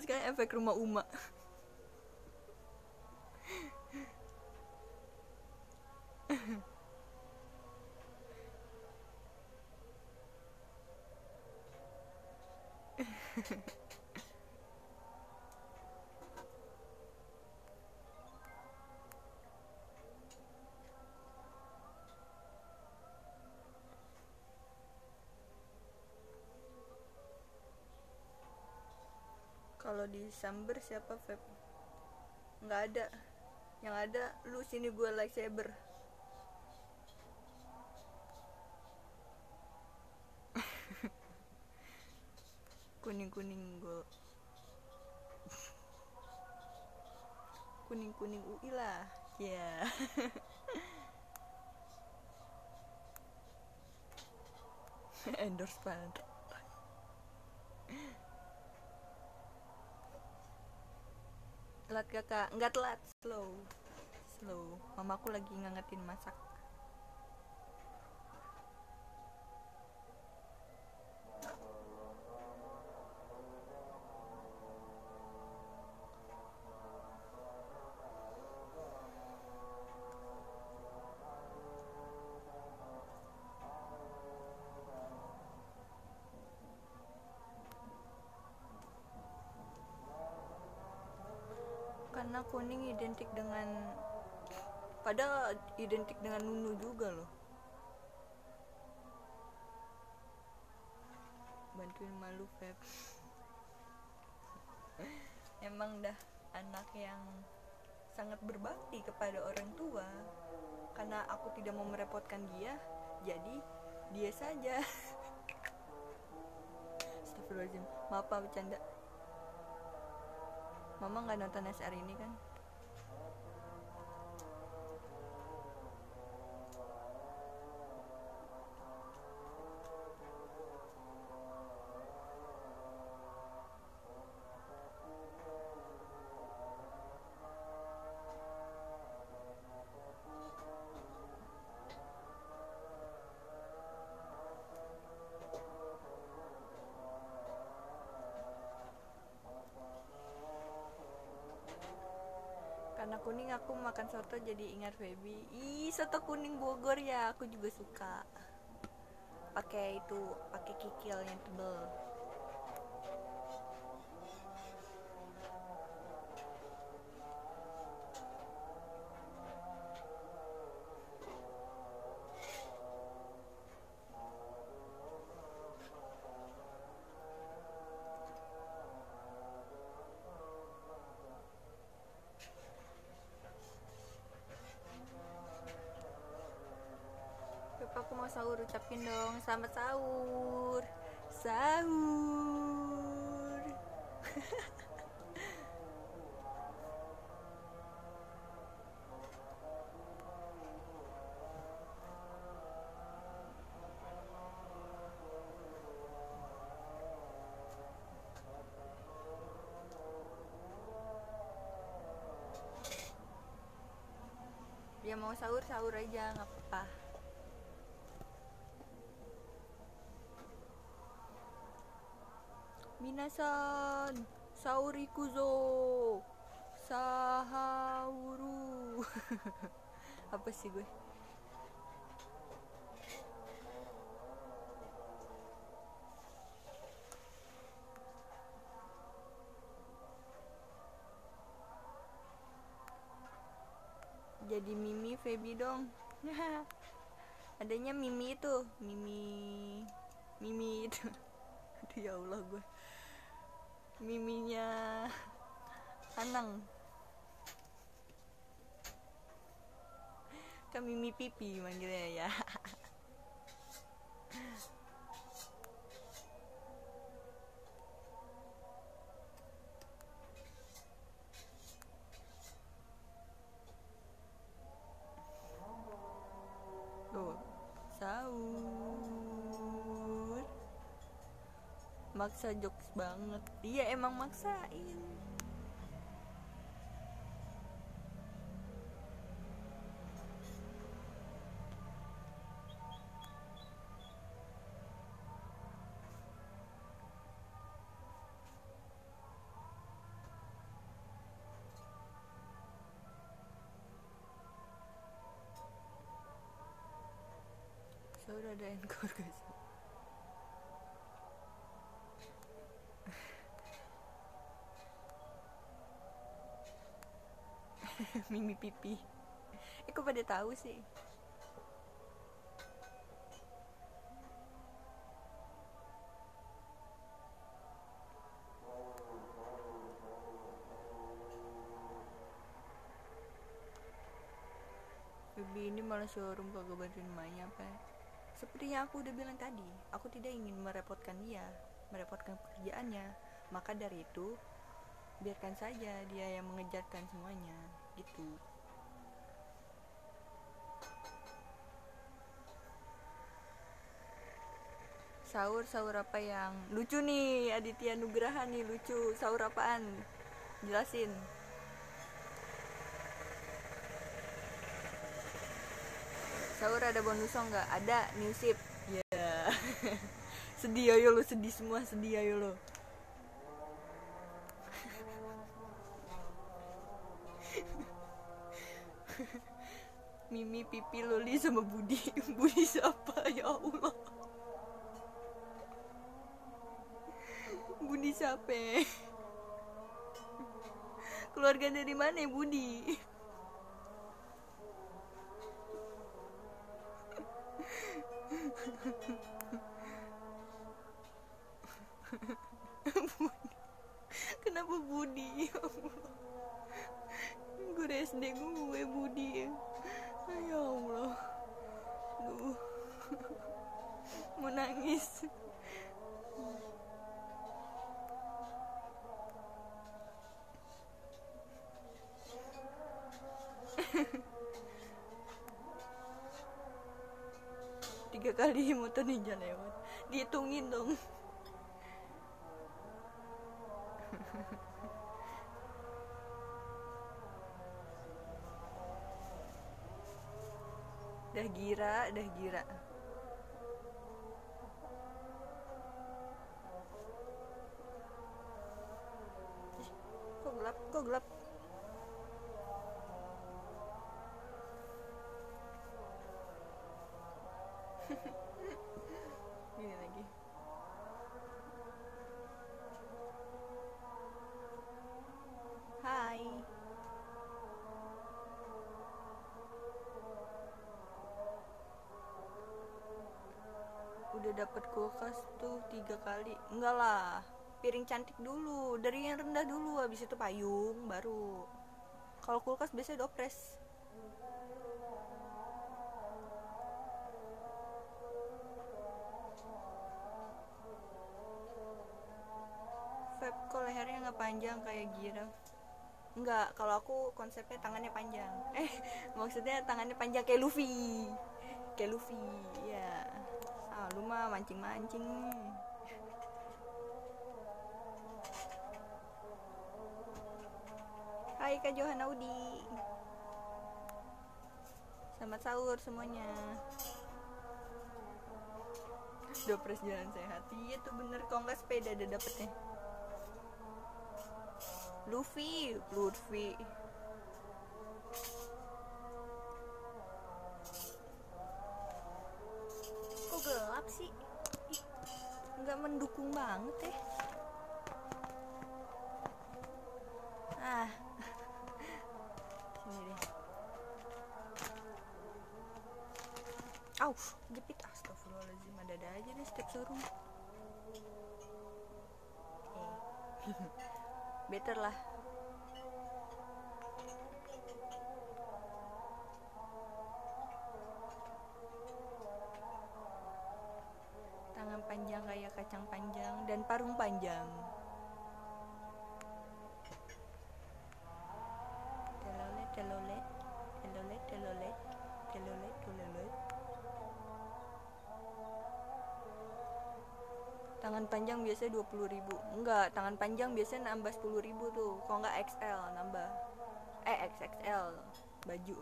Sekarang efek rumah Uma kalau di Samber siapa Feb? Nggak ada. Yang ada lu sini gue like saber kuning kuning gue kuning kuning UI lah. Ya yeah. endorse banget telat kakak. Nggak telat. Slow. Slow. Mamaku lagi ngangetin masak identik dengan padahal identik dengan nunu juga loh. Bantuin malu Feb. Emang dah anak yang sangat berbakti kepada orang tua. Karena aku tidak mau merepotkan dia jadi dia saja. Astagfirullahaladzim. Maaf pak bercanda. Mama nggak nonton SR ini kan? Makan soto jadi ingat Feby. Ih soto kuning Bogor ya aku juga suka. Pakai itu pakai kikil yang tebel dong. Selamat sahur. Sahur. Dia mau sahur sahur aja nggak apa-apa minasan sahur ikuzo sahuru apa sih gue? Jadi Mimi Feby dong. Adanya Mimi itu. Mimi Mimi itu. Ya Allah gue Miminya Anang. Kan Mimi Pipi manggilnya ya Tuh, sahur. Maksa jokes banget. Iya emang maksain. Sahur ada encore sih? Mimi pipi. Eh kok pada tahu sih? Bibi ini malah showroom kagak bantuin emaknya apa ya? Seperti yang aku udah bilang tadi, aku tidak ingin merepotkan dia, merepotkan pekerjaannya. Maka dari itu, biarkan saja dia yang mengejarkan semuanya, gitu. Sahur sahur apa yang lucu nih Aditya Nugraha nih lucu sahur apaan? Jelasin. Sahur ada bonus nggak? Ada new sip ya sedih ayo lo sedih semua sedih ayo lo Mimi, Pipi, Loli sama Budi. Budi siapa? Ya Allah. Budi siapa? Keluarga dari mana ya Budi Tiga kali motor ninja lewat. Dihitungin dong. dah gira dah gira enggak lah piring cantik dulu dari yang rendah dulu habis itu payung baru. Kalau kulkas biasanya dopres vape kok lehernya nggak panjang kayak gira nggak kalau aku konsepnya tangannya panjang. Eh, maksudnya tangannya panjang kayak Luffy. Kayak Luffy, ya yeah. Ah, lu mah mancing-mancing. Hai Kak Johan Audi. Selamat sahur semuanya. Dopres jalan sehat. Iya tuh bener Kok nggak sepeda ada dapetnya? Luffy Luffy. Kok gelap sih? Ih, Nggak mendukung banget ya Ah Sini deh Au, jepit astagfirullahaladzim Ada-ada aja deh setiap showroom Eh Better lah Tangan panjang kayak kacang panjang Dan parung panjang Telolet, telolet Telolet, telolet Telolet, telolet Tangan panjang biasanya 20.000 ribu. Enggak, tangan panjang biasanya nambah 10.000 ribu tuh. Kalau enggak XL nambah. Eh XXL Baju.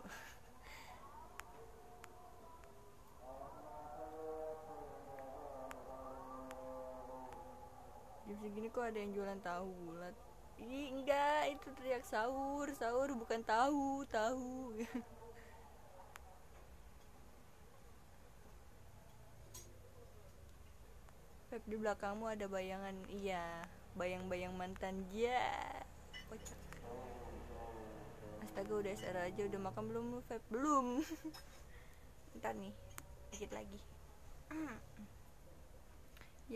Jam segini kok ada yang jualan tahu bulat? Ih enggak, itu teriak sahur. Sahur bukan tahu, tahu di belakangmu ada bayangan Iya Bayang-bayang mantan dia Kocak Astaga udah SR aja Udah makan belum lu? Belum. Ntar nih Dikit lagi.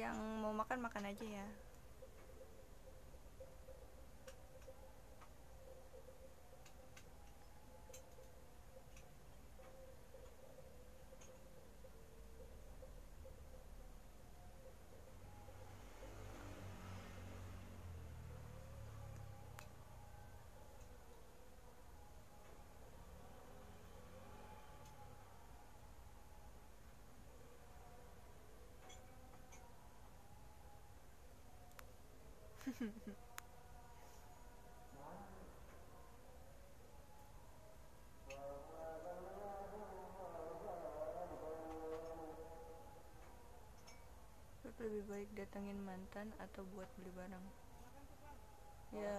Yang mau makan makan aja ya lebih baik datengin mantan atau buat beli barang? Ya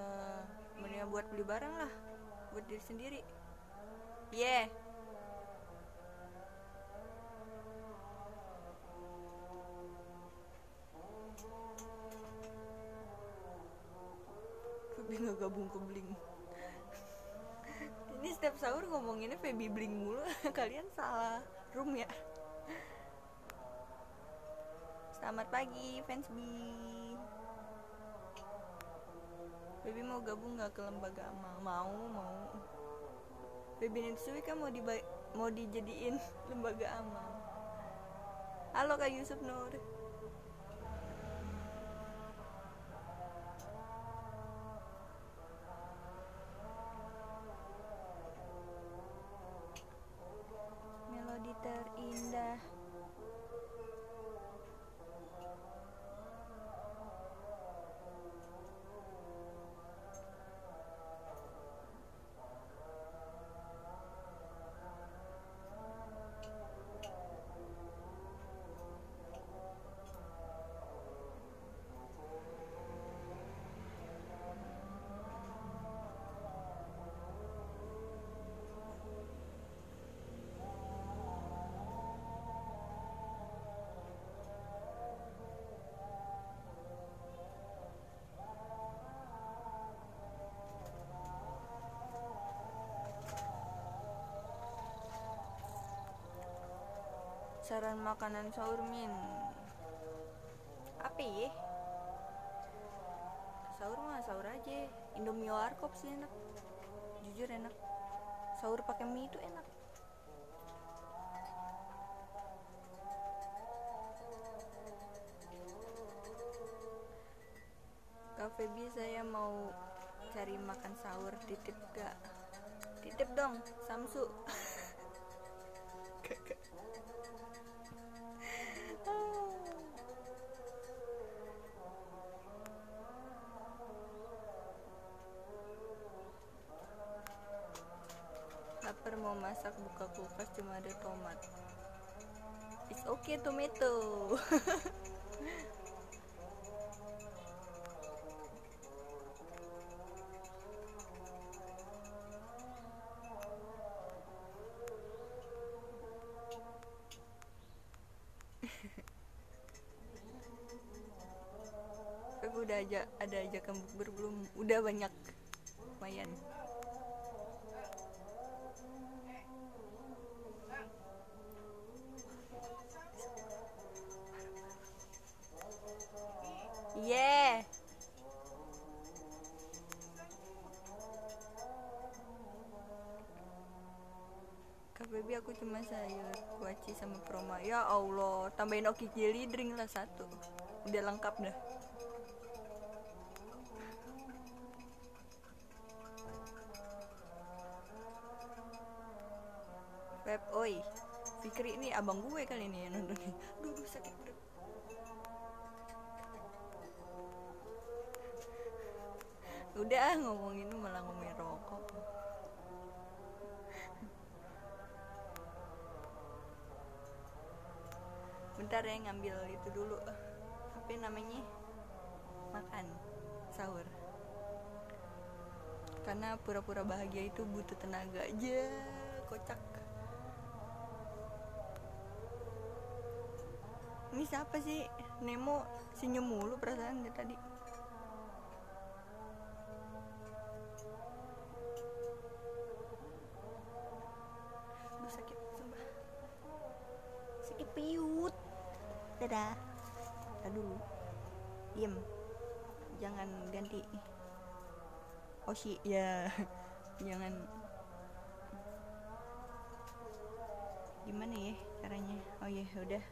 mendingan buat beli barang lah Buat diri sendiri. Yeah Gabung ke Bling. Ini setiap sahur ngomonginnya Feby Bling mulu. Kalian salah room ya. Selamat pagi fans B. Baby mau gabung nggak ke lembaga? Amal? Mau, mau. Baby Nitsui kan mau diba- mau dijadiin lembaga amal. Halo Kak Yusuf Nur saran makanan sahur min? Apa ya sahur mah sahur aja. Indomie warkop sih enak. Jujur enak. Sahur pakai mie itu enak. Kak Kak Feby saya mau cari makan sahur. Titip gak? Titip dong Samsu masak buka kulkas cuma ada tomat. It's okay tomato Tapi udah aja ada aja kamu belum udah banyak Baby aku cuma sayur kuaci sama proma Ya Allah Tambahin oki jelly drink lah satu. Udah lengkap dah. Web oi. Fikri ini abang gue kali ini yang nonton Duh, duh sakit udah Udah ngomongin malah ngomongin bentar ya ngambil itu dulu. Apa namanya? Makan sahur. Karena pura-pura bahagia itu butuh tenaga aja kocak. Ini siapa sih? Nemo senyum mulu perasaan dia tadi Aduh sakit sumpah sakit piut dadah aduh diem jangan ganti oshi ya jangan. Gimana ya caranya? Oh ya udah.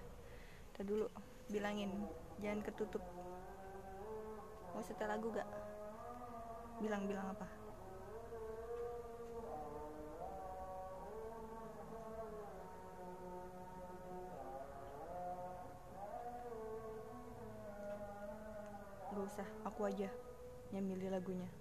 Kita dulu bilangin. Jangan ketutup. Mau setel lagu gak? Bilang bilang apa? Gak aku aja yang milih lagunya.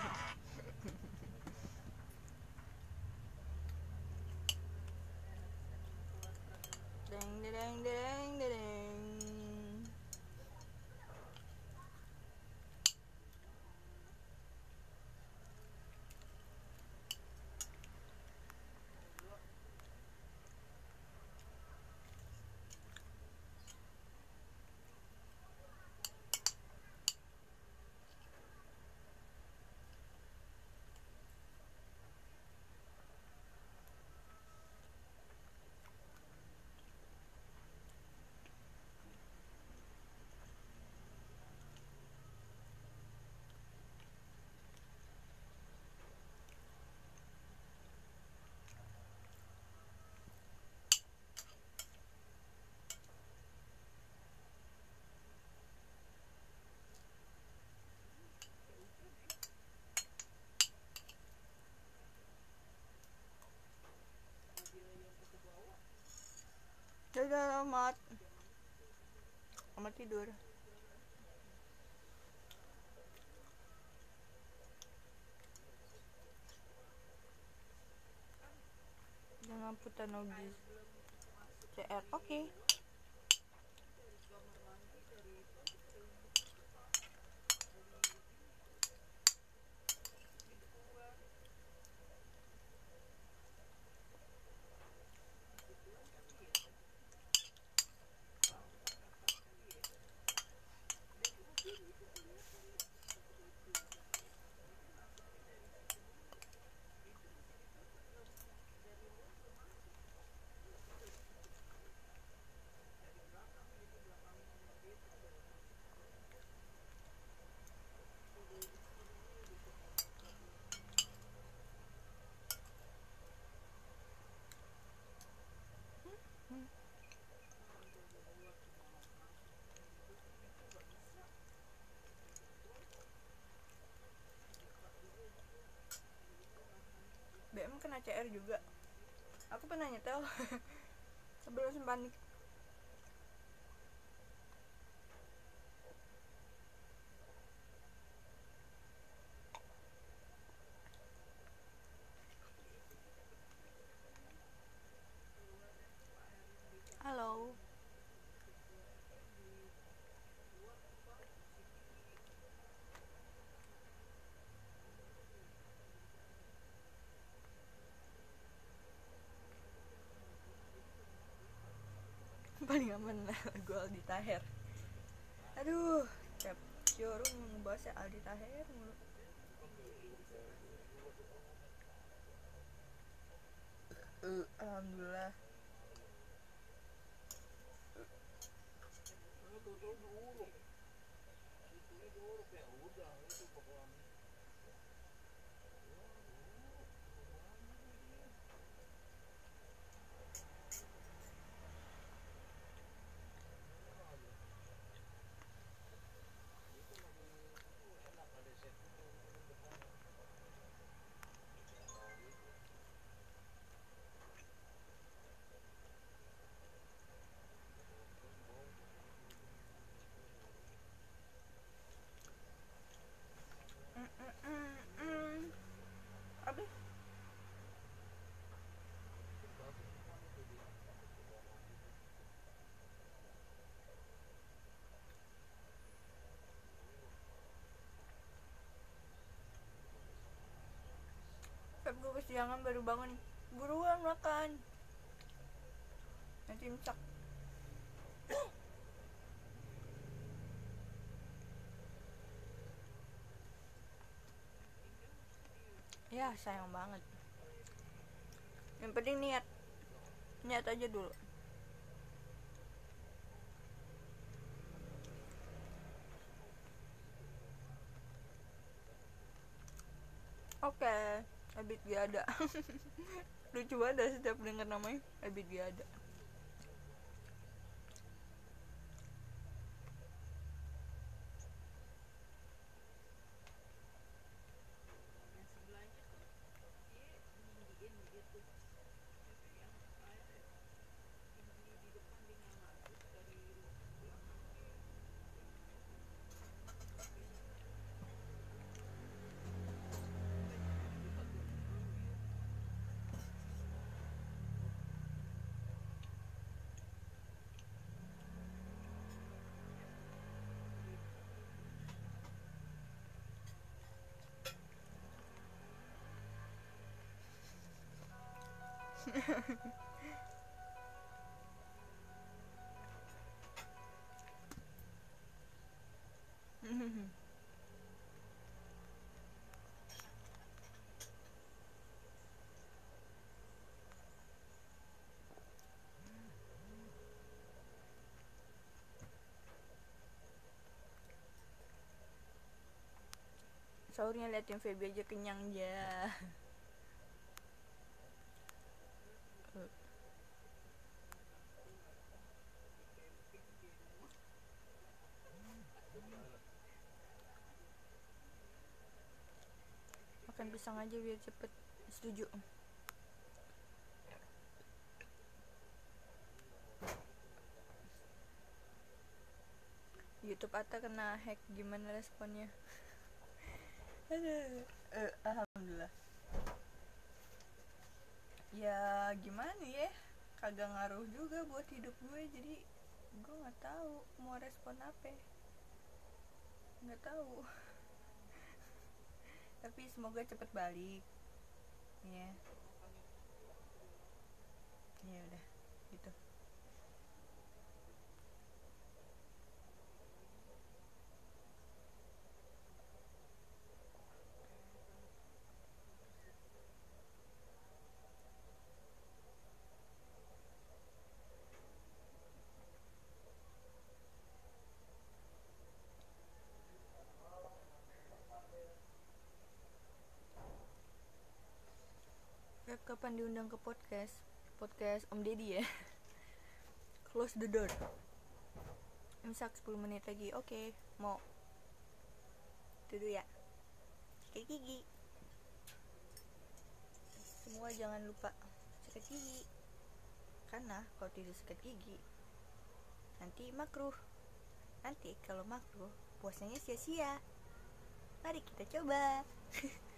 tidur. Jangan putar nogis. CR. Oke. CR juga. Aku pernah nyetel. Sebelum panik halo aman lagu Aldi Taher aduh capture ngebahasnya Aldi Taher mulu Eh, alhamdulillah Mm, mm, mm, mm. Abi? Kesiangan baru bangun. Buruan makan. Nanti imsak. Ya sayang banget. Yang penting niat. Niat aja dulu Oke Ebit gak Lucu banget setiap denger namanya Ebit gak Sahurnya liatin Feby aja kenyang ya Pisang aja biar cepet Setuju YouTube Ata kena hack gimana responnya Aduh, eh, alhamdulillah. Ya gimana ya? Kagak ngaruh juga buat hidup gue jadi gue nggak tahu mau respon apa. Nggak tahu. Tapi semoga cepet balik. Ya. Ya udah, gitu. Feb kapan diundang ke podcast? Podcast Om Deddy ya. Close the door. Imsak 10 menit lagi. Oke, mau. Itu dulu ya. Sikat gigi. semua jangan lupa sikat gigi karena kalau tidak sikat gigi nanti makruh nanti kalau makruh puasanya sia-sia mari kita coba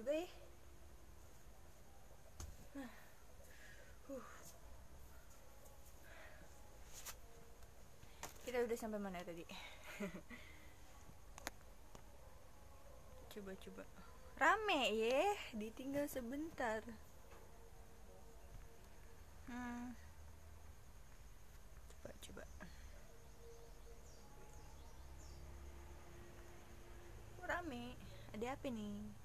juga ya. Nah. Kita udah sampai mana tadi? coba coba. Rame ya, ditinggal sebentar. Hmm. Coba coba. Rame ada apa nih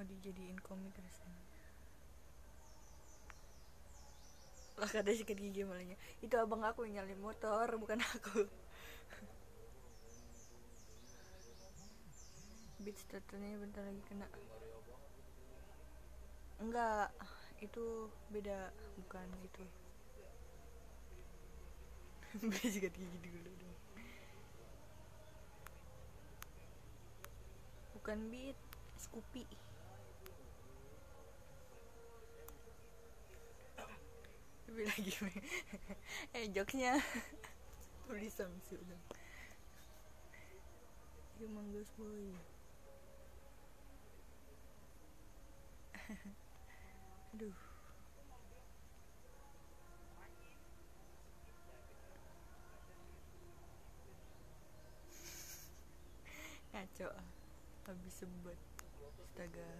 mau dijadiin komik rasanya? Lah kada sikat gigi malahnya itu abang aku yang nyalin motor bukan aku. Starternya bentar lagi kena. Enggak itu beda. Bukan itu beli sikat gigi dulu dong bukan beat Scoopy. Lebih lagi eh jokesnya. Tulis samsu dong humongous boy aduh. Ngaco habis sebut. Astaga.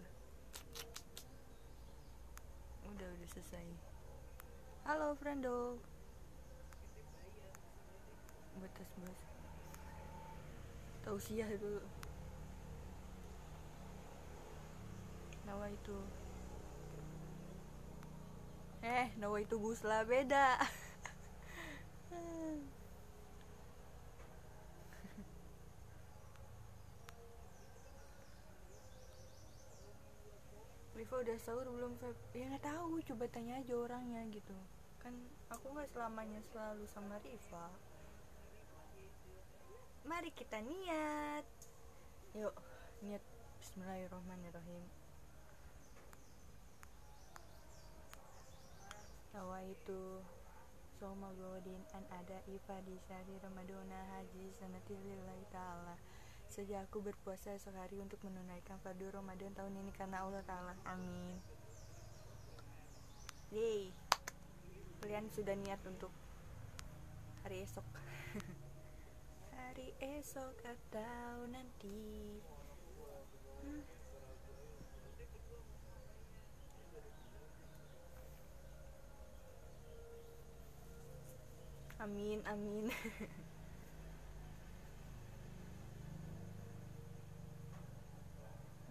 Udah udah selesai. Halo friendo. Batas bos tausiah dulu Nawa itu eh Nawa itu Gusla beda Riva udah sahur belum Feb? Ya nggak tahu, coba tanya aja orangnya gitu. Kan aku nggak selamanya selalu sama Riva. Mari kita niat. Yuk, niat. Bismillahirrahmanirrahim. Tawa itu Soma Godin an ada ifa di sehari Ramadana haji sanatilillahi ta'ala. Sejak aku berpuasa esok untuk menunaikan fardu Ramadan tahun ini karena Allah Ta'ala. Amin. Yeay. Kalian sudah niat untuk hari esok? Hari esok atau nanti? Hmm. Amin, amin.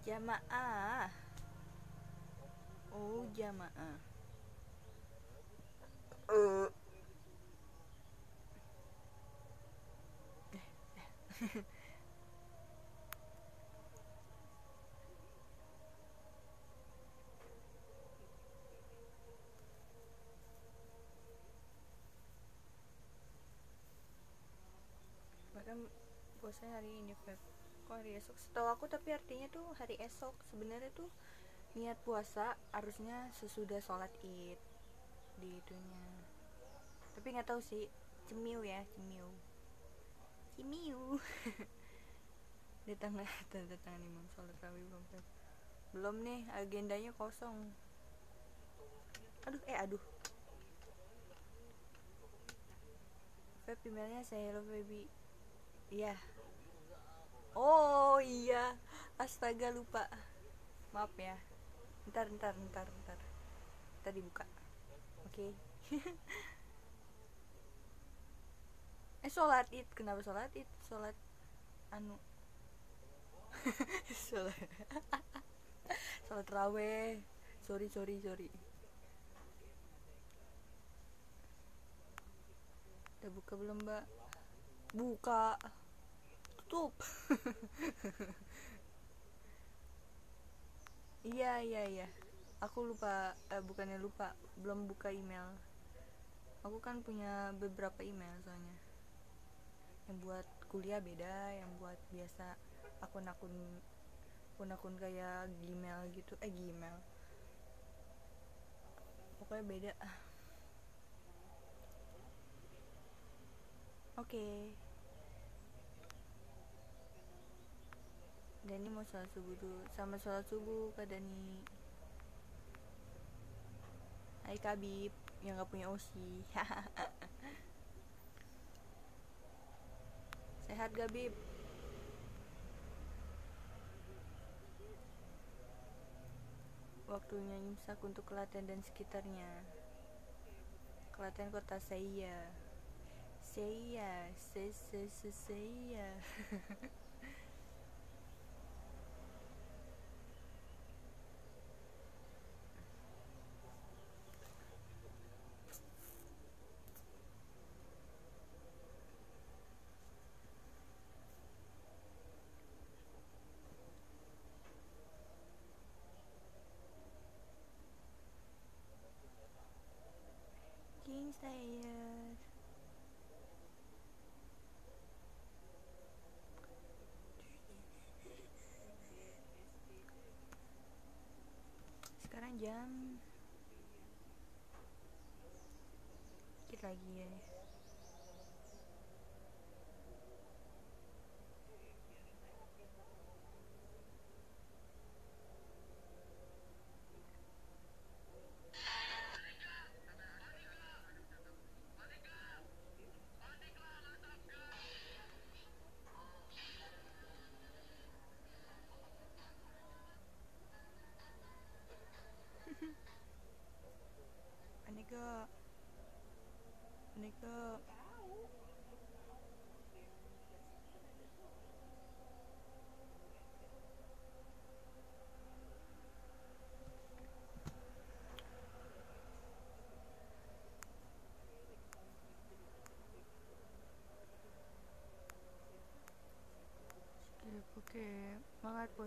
jamaah. Oh, jamaah. Eh. puasanya hari ini Feb. Kok hari esok? Setahu aku tapi artinya tuh hari esok. Sebenarnya tuh niat puasa harusnya sesudah sholat id. Di itunya. Tapi nggak tahu sih. Cemiu ya cemiu. Cemiu. Di tengah tanda tangan imam sholat rawih belum belum nih agendanya kosong. Aduh eh aduh. Feb emailnya saya hello baby Iya. Oh iya. Astaga lupa. Maaf ya. Ntar ntar ntar ntar. Ntar dibuka. Oke. eh sholat id kenapa sholat id sholat anu sholat sholat raweh sorry sorry sorry udah buka belum mbak buka tutup iya iya iya. Aku lupa eh, bukannya lupa belum buka email. Aku kan punya beberapa email soalnya. Yang buat kuliah beda yang buat biasa akun-akun akun-akun kayak Gmail gitu eh Gmail. Pokoknya beda. Oke. Okay. Dani mau sholat subuh dulu. Sama sholat subuh Kak Dani. Hai Kabib yang gak punya osi. Sehat Gabib. Waktunya imsak untuk Klaten dan sekitarnya. Klaten kota saya saya se se se saya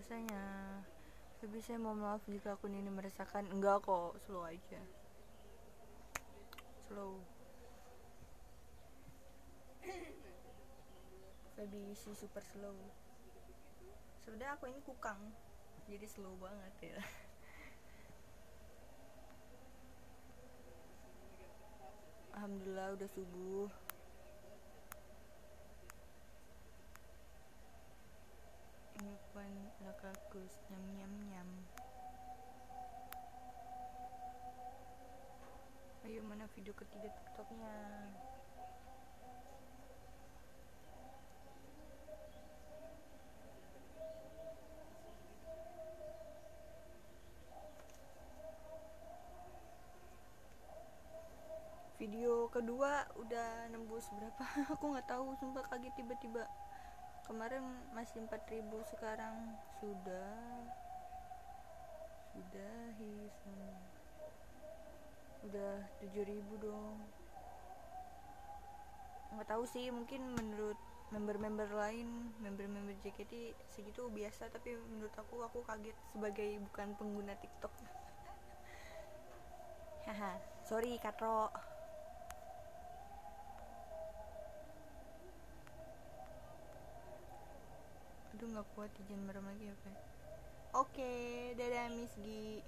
puasanya. Tapi saya mau maaf jika akun ini meresahkan. Enggak kok, slow aja. Slow. Fabi si super slow. Sebenarnya aku ini kukang, jadi slow banget ya. Alhamdulillah udah subuh. Video ketiga tiktoknya. Video kedua udah nembus berapa? Aku nggak tahu sumpah kaget tiba-tiba. Kemarin masih 4000 sekarang sudah Sudah semua udah 7000 dong. Nggak tahu sih mungkin menurut member-member lain member-member JKT segitu biasa tapi menurut aku aku kaget sebagai bukan pengguna TikTok. Haha sorry Katro. Aduh nggak kuat izin merem lagi ya? oke dadah Miss Gi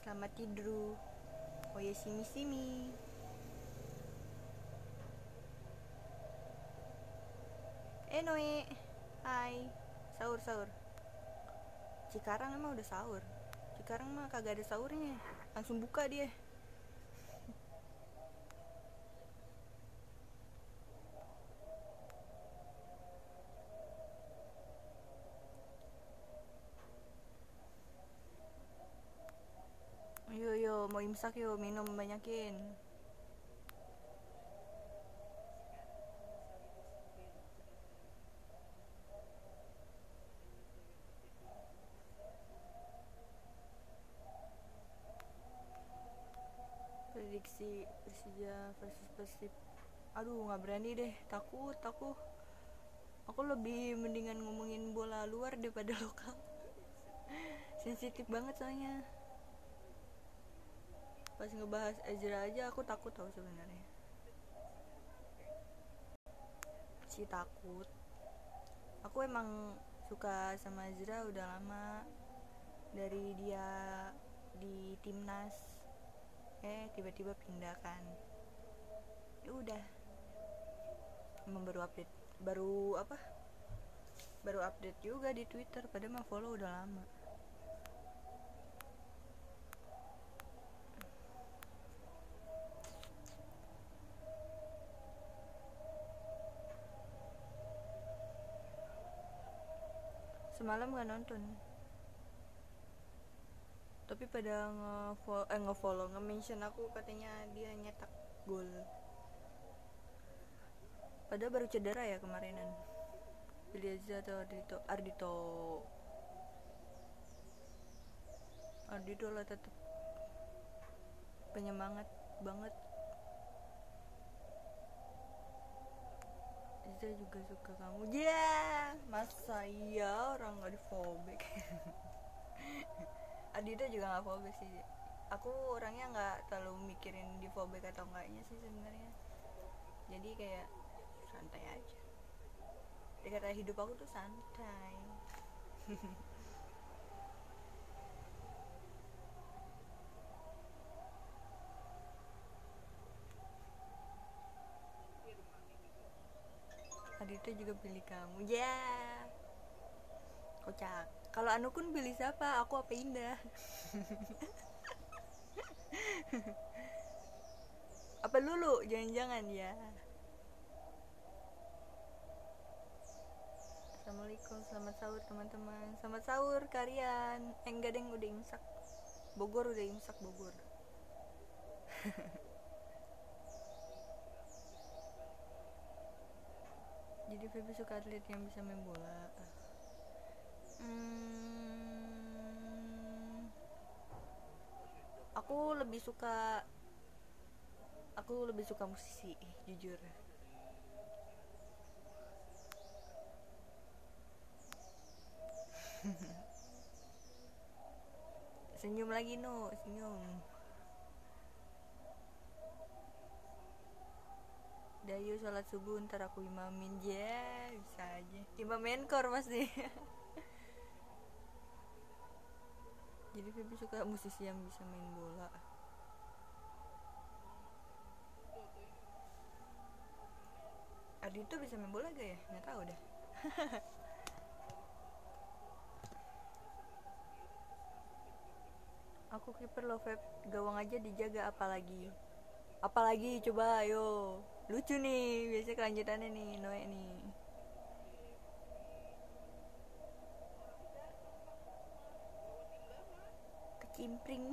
Selamat tidur. Oh ya simi simi. Eh Noe. Hai. Sahur sahur. Cikarang emang udah sahur. Cikarang mah kagak ada sahurnya. Langsung buka dia. Yo imsak yo minum banyakin. Prediksi Persija versus Persib. Aduh nggak berani deh, takut aku. Aku lebih mendingan ngomongin bola luar daripada lokal. Sensitif banget soalnya pas ngebahas Ezra aja aku takut tau sebenarnya. Si takut. Aku emang suka sama Ezra udah lama. Dari dia di timnas eh tiba-tiba pindah kan. Ya udah. Emang baru update baru apa? Baru update juga di Twitter padahal mah follow udah lama semalam gak nonton. Tapi pada nge-follow, eh nge-follow nge-mention aku katanya dia nyetak gol. Padahal baru cedera ya kemarinan. Biliaza atau Ardito Ardito Ardito lah tetap penyemangat banget Iza juga suka kamu. Ya yeah! masa iya orang nggak difobik Ardito juga nggak fobik sih. Aku orangnya nggak terlalu mikirin difobik atau enggaknya sih sebenarnya. Jadi kayak santai aja. Dikata hidup aku tuh santai Adita juga pilih kamu. Ya yeah. kocak kalau Anu kun pilih siapa? Aku apa Indah? Apa lulu? Jangan-jangan ya. Assalamualaikum. Selamat sahur teman-teman. Selamat sahur kalian. Eh enggak deng udah imsak. Bogor udah imsak Bogor Feby suka atlet yang bisa main bola. Hmm, aku lebih suka aku lebih suka musisi jujur. Senyum lagi no senyum Dayu sholat subuh ntar aku imamin. Ya bisa aja. Imam menkor pasti jadi Feby suka musisi yang bisa main bola. Adi tuh bisa main bola gak ya? Nggak tahu deh. Aku kiper loh Feb. Gawang aja dijaga apalagi. Apalagi coba ayo lucu nih biasa kelanjutannya nih Noe nih. Kecimpring.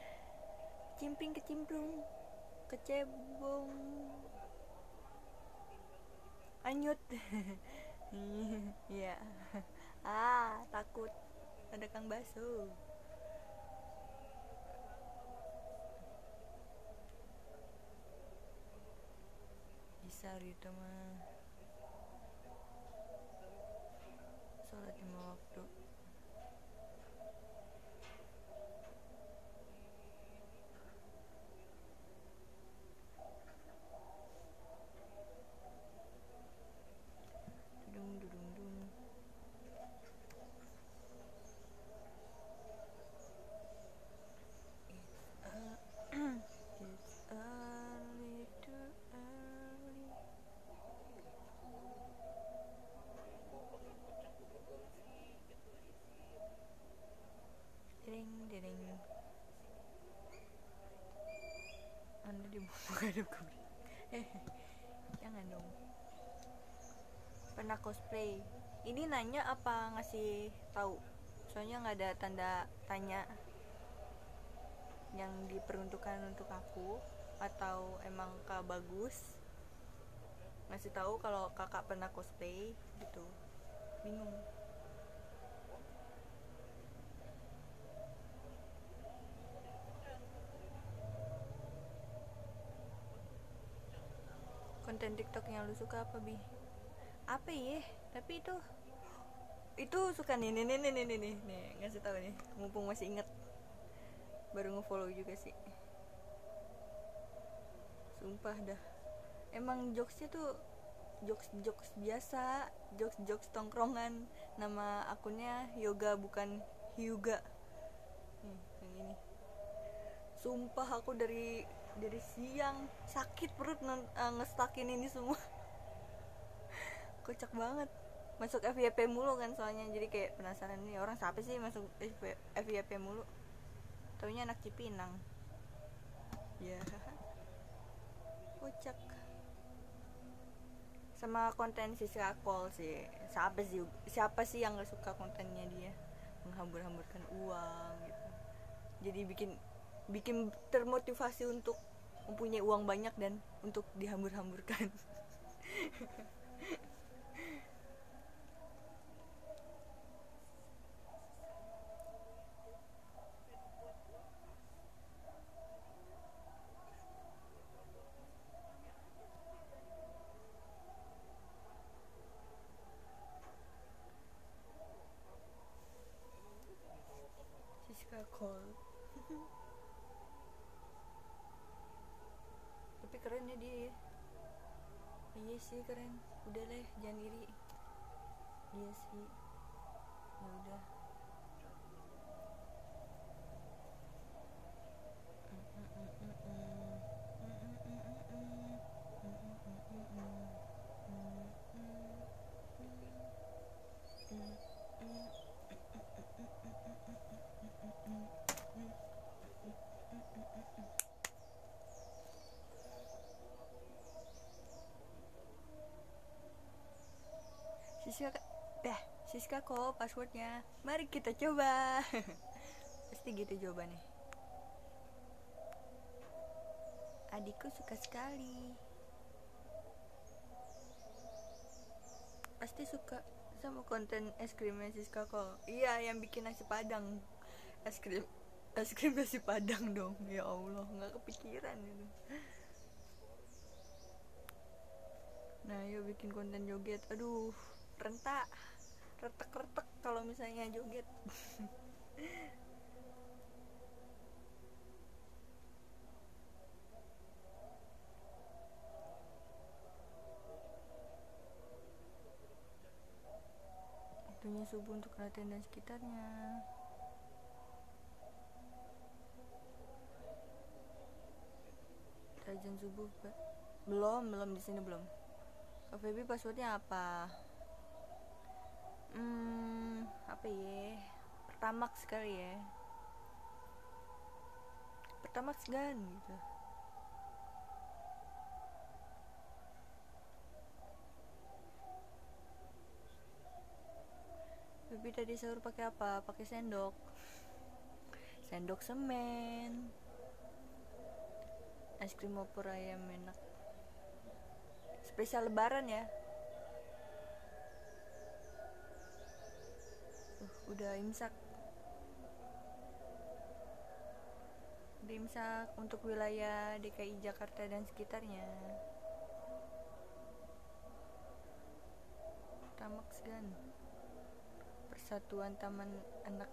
Kecimpring kecimprung kecebong. Anyut. Iya. Ah takut. Ada kang baso bisa gitu mah. Sholat lima waktu dudung dudung dung It's a- it's early too early Dering, dering. Anda dibuka hadap Eh, jangan dong. Pernah cosplay. Ini nanya apa ngasih tahu? Soalnya nggak ada tanda tanya yang diperuntukkan untuk aku atau emang kak bagus ngasih tahu kalau kakak pernah cosplay gitu. Bingung. Konten TikTok yang lu suka apa bi? Apa ya? Tapi itu itu suka nih nih nih nih nih nih, nih. ngasih tahu nih. Mumpung masih inget. Baru ngefollow juga sih. Sumpah dah. Emang jokesnya tuh jokes jokes biasa jokes jokes tongkrongan. Nama akunnya yoga bukan hyuga. Nih yang ini. Sumpah aku dari dari siang sakit perut uh, ngestakin ini semua. Kocak banget masuk FYP mulu kan soalnya. Jadi kayak penasaran nih orang siapa sih masuk FYP mulu? Taunya anak Cipinang. Ya. Kocak sama konten si Kol sih. Siapa sih siapa sih yang gak suka kontennya dia? Menghambur-hamburkan uang gitu. Jadi bikin bikin termotivasi untuk mempunyai uang banyak dan untuk dihambur-hamburkan Siska Cole tapi keren ya dia ya iya sih keren udah deh jangan iri iya sih ya udah Siska dah Siska kok passwordnya. Mari kita coba. Pasti gitu jawabannya. Adikku suka sekali. Pasti suka sama konten es krimnya Siska kok. Iya yang bikin nasi padang. Es krim es krim nasi padang dong. Ya Allah nggak kepikiran itu. Nah yuk bikin konten joget. Aduh rentak retek retek kalau misalnya joget. Waktunya subuh untuk latihan dan sekitarnya. Rajan subuh belum belum di sini belum. Kak Feby passwordnya apa hmm apa ya pertamax sekali ya pertamax gan gitu Bibi tadi sahur pakai apa? Pakai sendok. Sendok semen. Es krim opor ayam enak. Spesial lebaran ya. Udah imsak. Udah imsak untuk wilayah DKI Jakarta dan sekitarnya. Tamax gan. Persatuan Taman Anak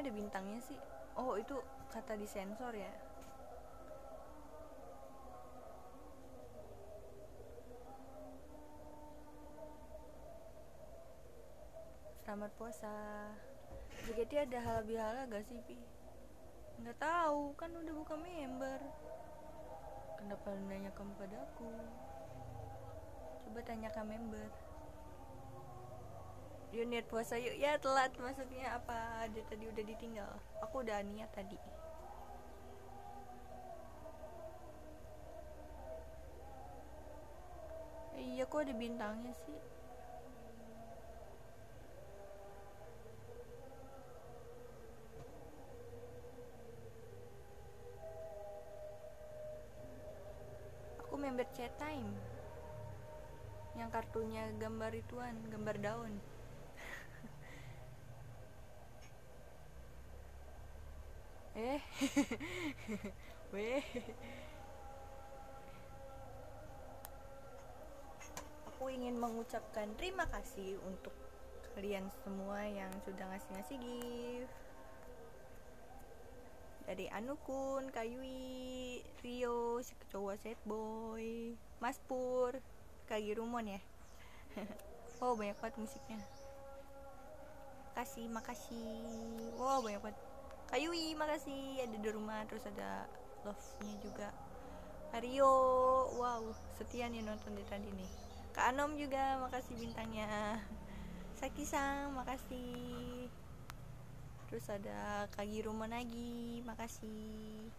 Ada bintangnya sih? Oh itu kata disensor ya? Selamat puasa. JKT ada hal bihala gak sih Pi? Nggak tahu kan udah buka member. Kenapa nanya kamu padaku? Coba tanyakan member. Yuk niat puasa yuk. Ya telat. Masuknya apa? Dia tadi udah ditinggal. Aku udah niat tadi. Iya kok ada bintangnya sih? Aku member chat time. Yang kartunya gambar ituan gambar daun eh weh aku ingin mengucapkan terima kasih untuk kalian semua yang sudah ngasih-ngasih gift dari Anukun, Kayui, Rio, si cowok set boy, Mas Pur, Kagi Rumon ya. oh banyak banget musiknya. Kasih, makasih. Wow banyak banget. Kayui, makasih. Ada di rumah terus ada love-nya juga. Rio, wow setia nih nonton di tadi nih. Kak Anom juga, makasih bintangnya. Saki-sang, makasih terus ada Kagi lagi makasih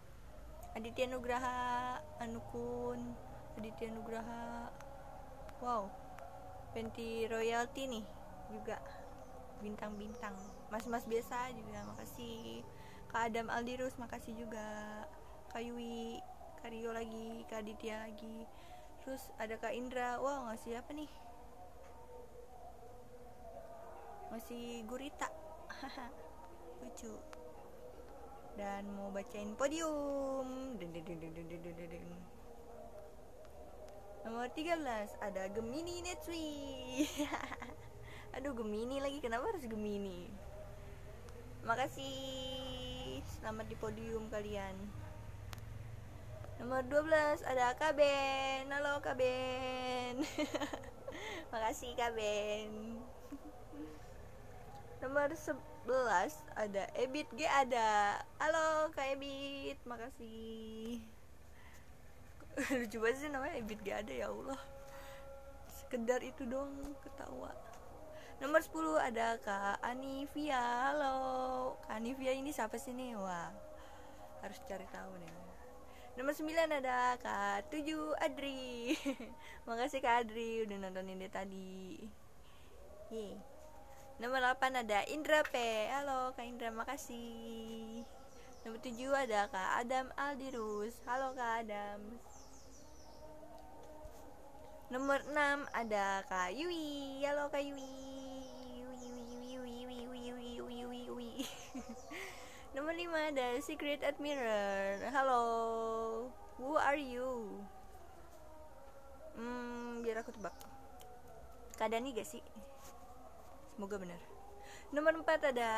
Aditya Nugraha Anukun Aditya Nugraha wow Penti royalty nih juga bintang-bintang mas-mas biasa juga makasih Kak Adam Aldirus makasih juga. Kak Yui Karyo lagi Kak Aditya lagi. Terus ada Kak Indra. Wow ngasih apa nih? Masih gurita. Lucu. Dan mau bacain podium. Nomor 13 ada Gemini Netsui aduh Gemini lagi. Kenapa harus Gemini? Makasih selamat di podium kalian. Nomor 12 ada Kaben halo Kaben makasih Kaben nomor 11 ada Ebit G. Ada. Halo Kak Ebit. Makasih. Lucu banget sih namanya Ebit G. Ada ya Allah. Sekedar itu dong ketawa nomor 10 ada Kak Anivia halo Kak Anivia ini siapa sih nih wah harus cari tahu nih nomor 9 ada Kak 7 Adri makasih Kak Adri udah nontonin dia tadi Yeay Nomor 8 ada Indra P. Halo Kak Indra, makasih. Nomor 7 ada Kak Adam Aldirus. Halo Kak Adam. Nomor 6 ada Kak Yui. Halo Kak Yui. Nomor 5 ada Secret Admirer. Halo. Who are you? Hmm, biar aku tebak. Kak Dani gak sih? Semoga benar. Nomor 4 ada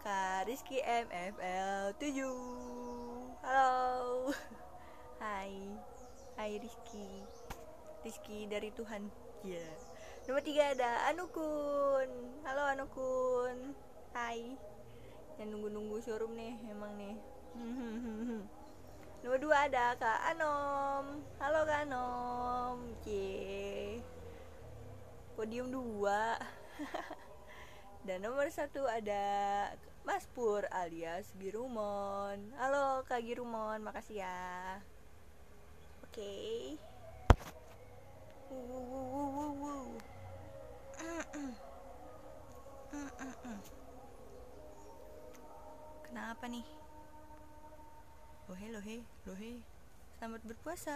Kak Rizky MFL 7. Halo. Hai. Hai Rizky. Rizky dari Tuhan. Ya. Yeah. Nomor 3 ada Anukun. Halo Anukun. Hai. Yang nunggu-nunggu showroom nih emang nih. Nomor 2 ada Kak Anom. Halo Kak Anom. Cie. Podium 2. Dan nomor satu ada Mas Pur alias Girumon. Halo Kak Girumon, makasih ya. Oke. Okay. Kenapa nih? Lohe, lohe, lohe. Selamat berpuasa.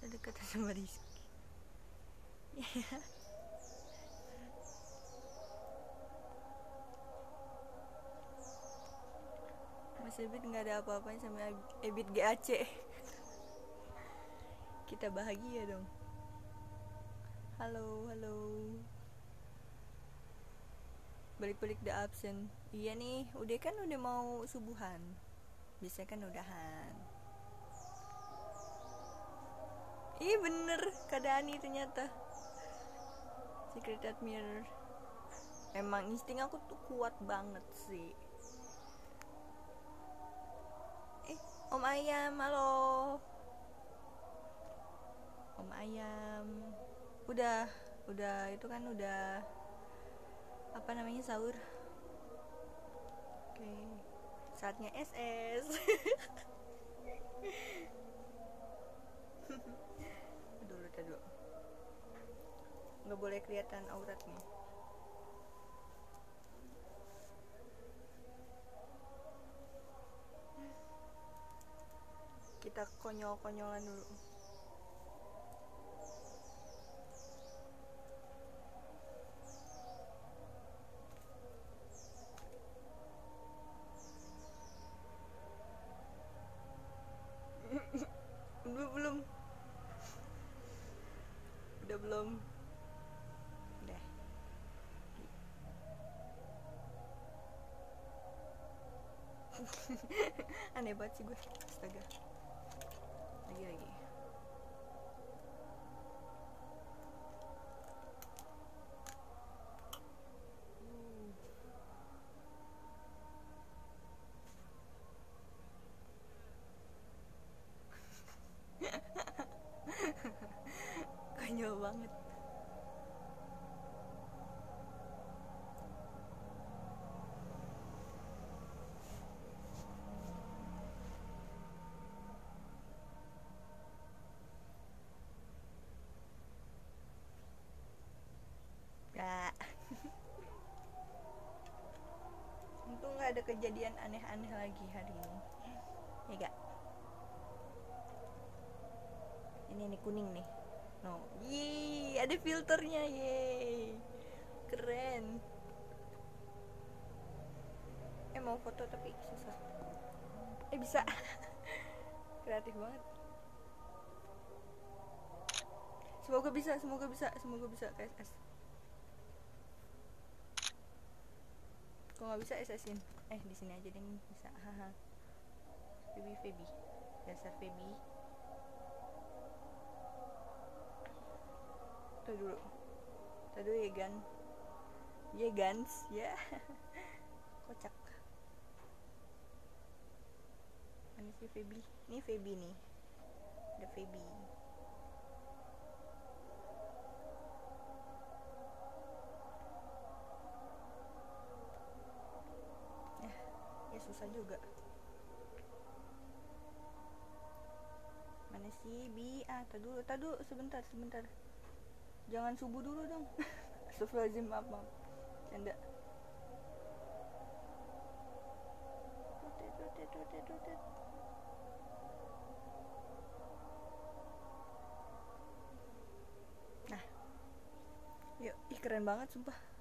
Dekat sama Rizky. Mas Ebit nggak ada apa-apanya sama Ebit GAC kita bahagia dong halo halo balik-balik the absen iya nih udah kan udah mau subuhan. Biasanya kan udahan. Ih bener keadaan ternyata. Secret Admirer Emang insting aku tuh kuat banget sih. Eh Om Ayam halo. Om Ayam. Udah Udah itu kan udah Apa namanya sahur? Oke. Saatnya SS dulu dulu nggak boleh kelihatan auratnya kita konyol-konyolan dulu belum belum udah belum udah aneh banget sih gue astaga lagi lagi konyol banget kejadian aneh-aneh lagi hari ini. Ya gak ini nih kuning nih. No. Yeay, ada filternya yeay keren. Eh mau foto tapi susah. Eh bisa. Kreatif banget. Semoga bisa semoga bisa semoga bisa KSS kalau nggak bisa SS-in eh di sini aja deh bisa. Haha. Feby Feby dasar Feby tuh dulu. Tuh dulu ya gan ya gans. Ya. Kocak. Mana sih Feby ini Feby nih. Ada Feby ya susah juga. Mana sih? Bi ah tak dulu sebentar sebentar. Jangan subuh dulu dong. Astagfirullahaladzim maaf maaf. Canda. Nah yuk. Ih keren banget sumpah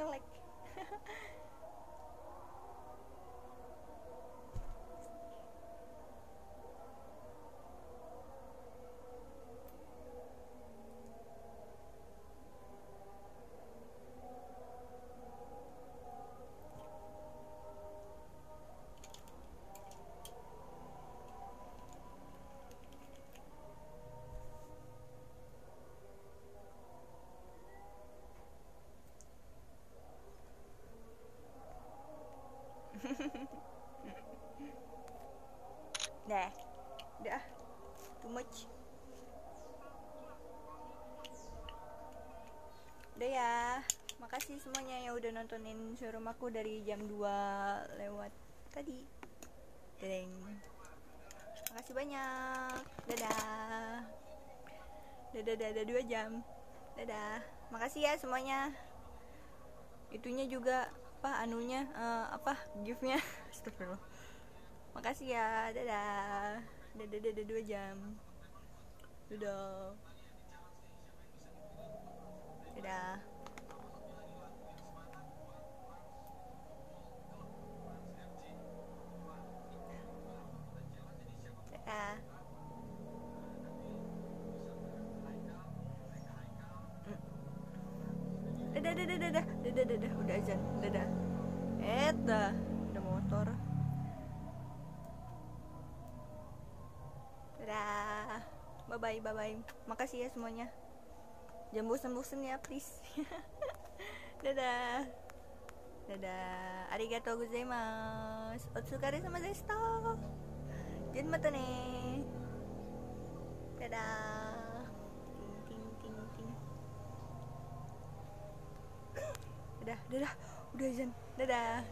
nge-lag aku dari jam 2 lewat tadi. Deng. Makasih banyak. Dadah. Dadah, dadah, dua jam. Dadah. Makasih ya semuanya. Itunya juga apa anunya eh, apa giftnya Astagfirullah makasih ya dadah dadah dadah dua jam dadah dadah dadah bye bye bye makasih ya semuanya. Jangan bosan-bosan ya please. Dadah. Dadah. Arigatou gozaimasu. Otsukare sama deshita jangan mata nih dadah. Ting ting ting ting. Dadah dadah. Udah azan dadah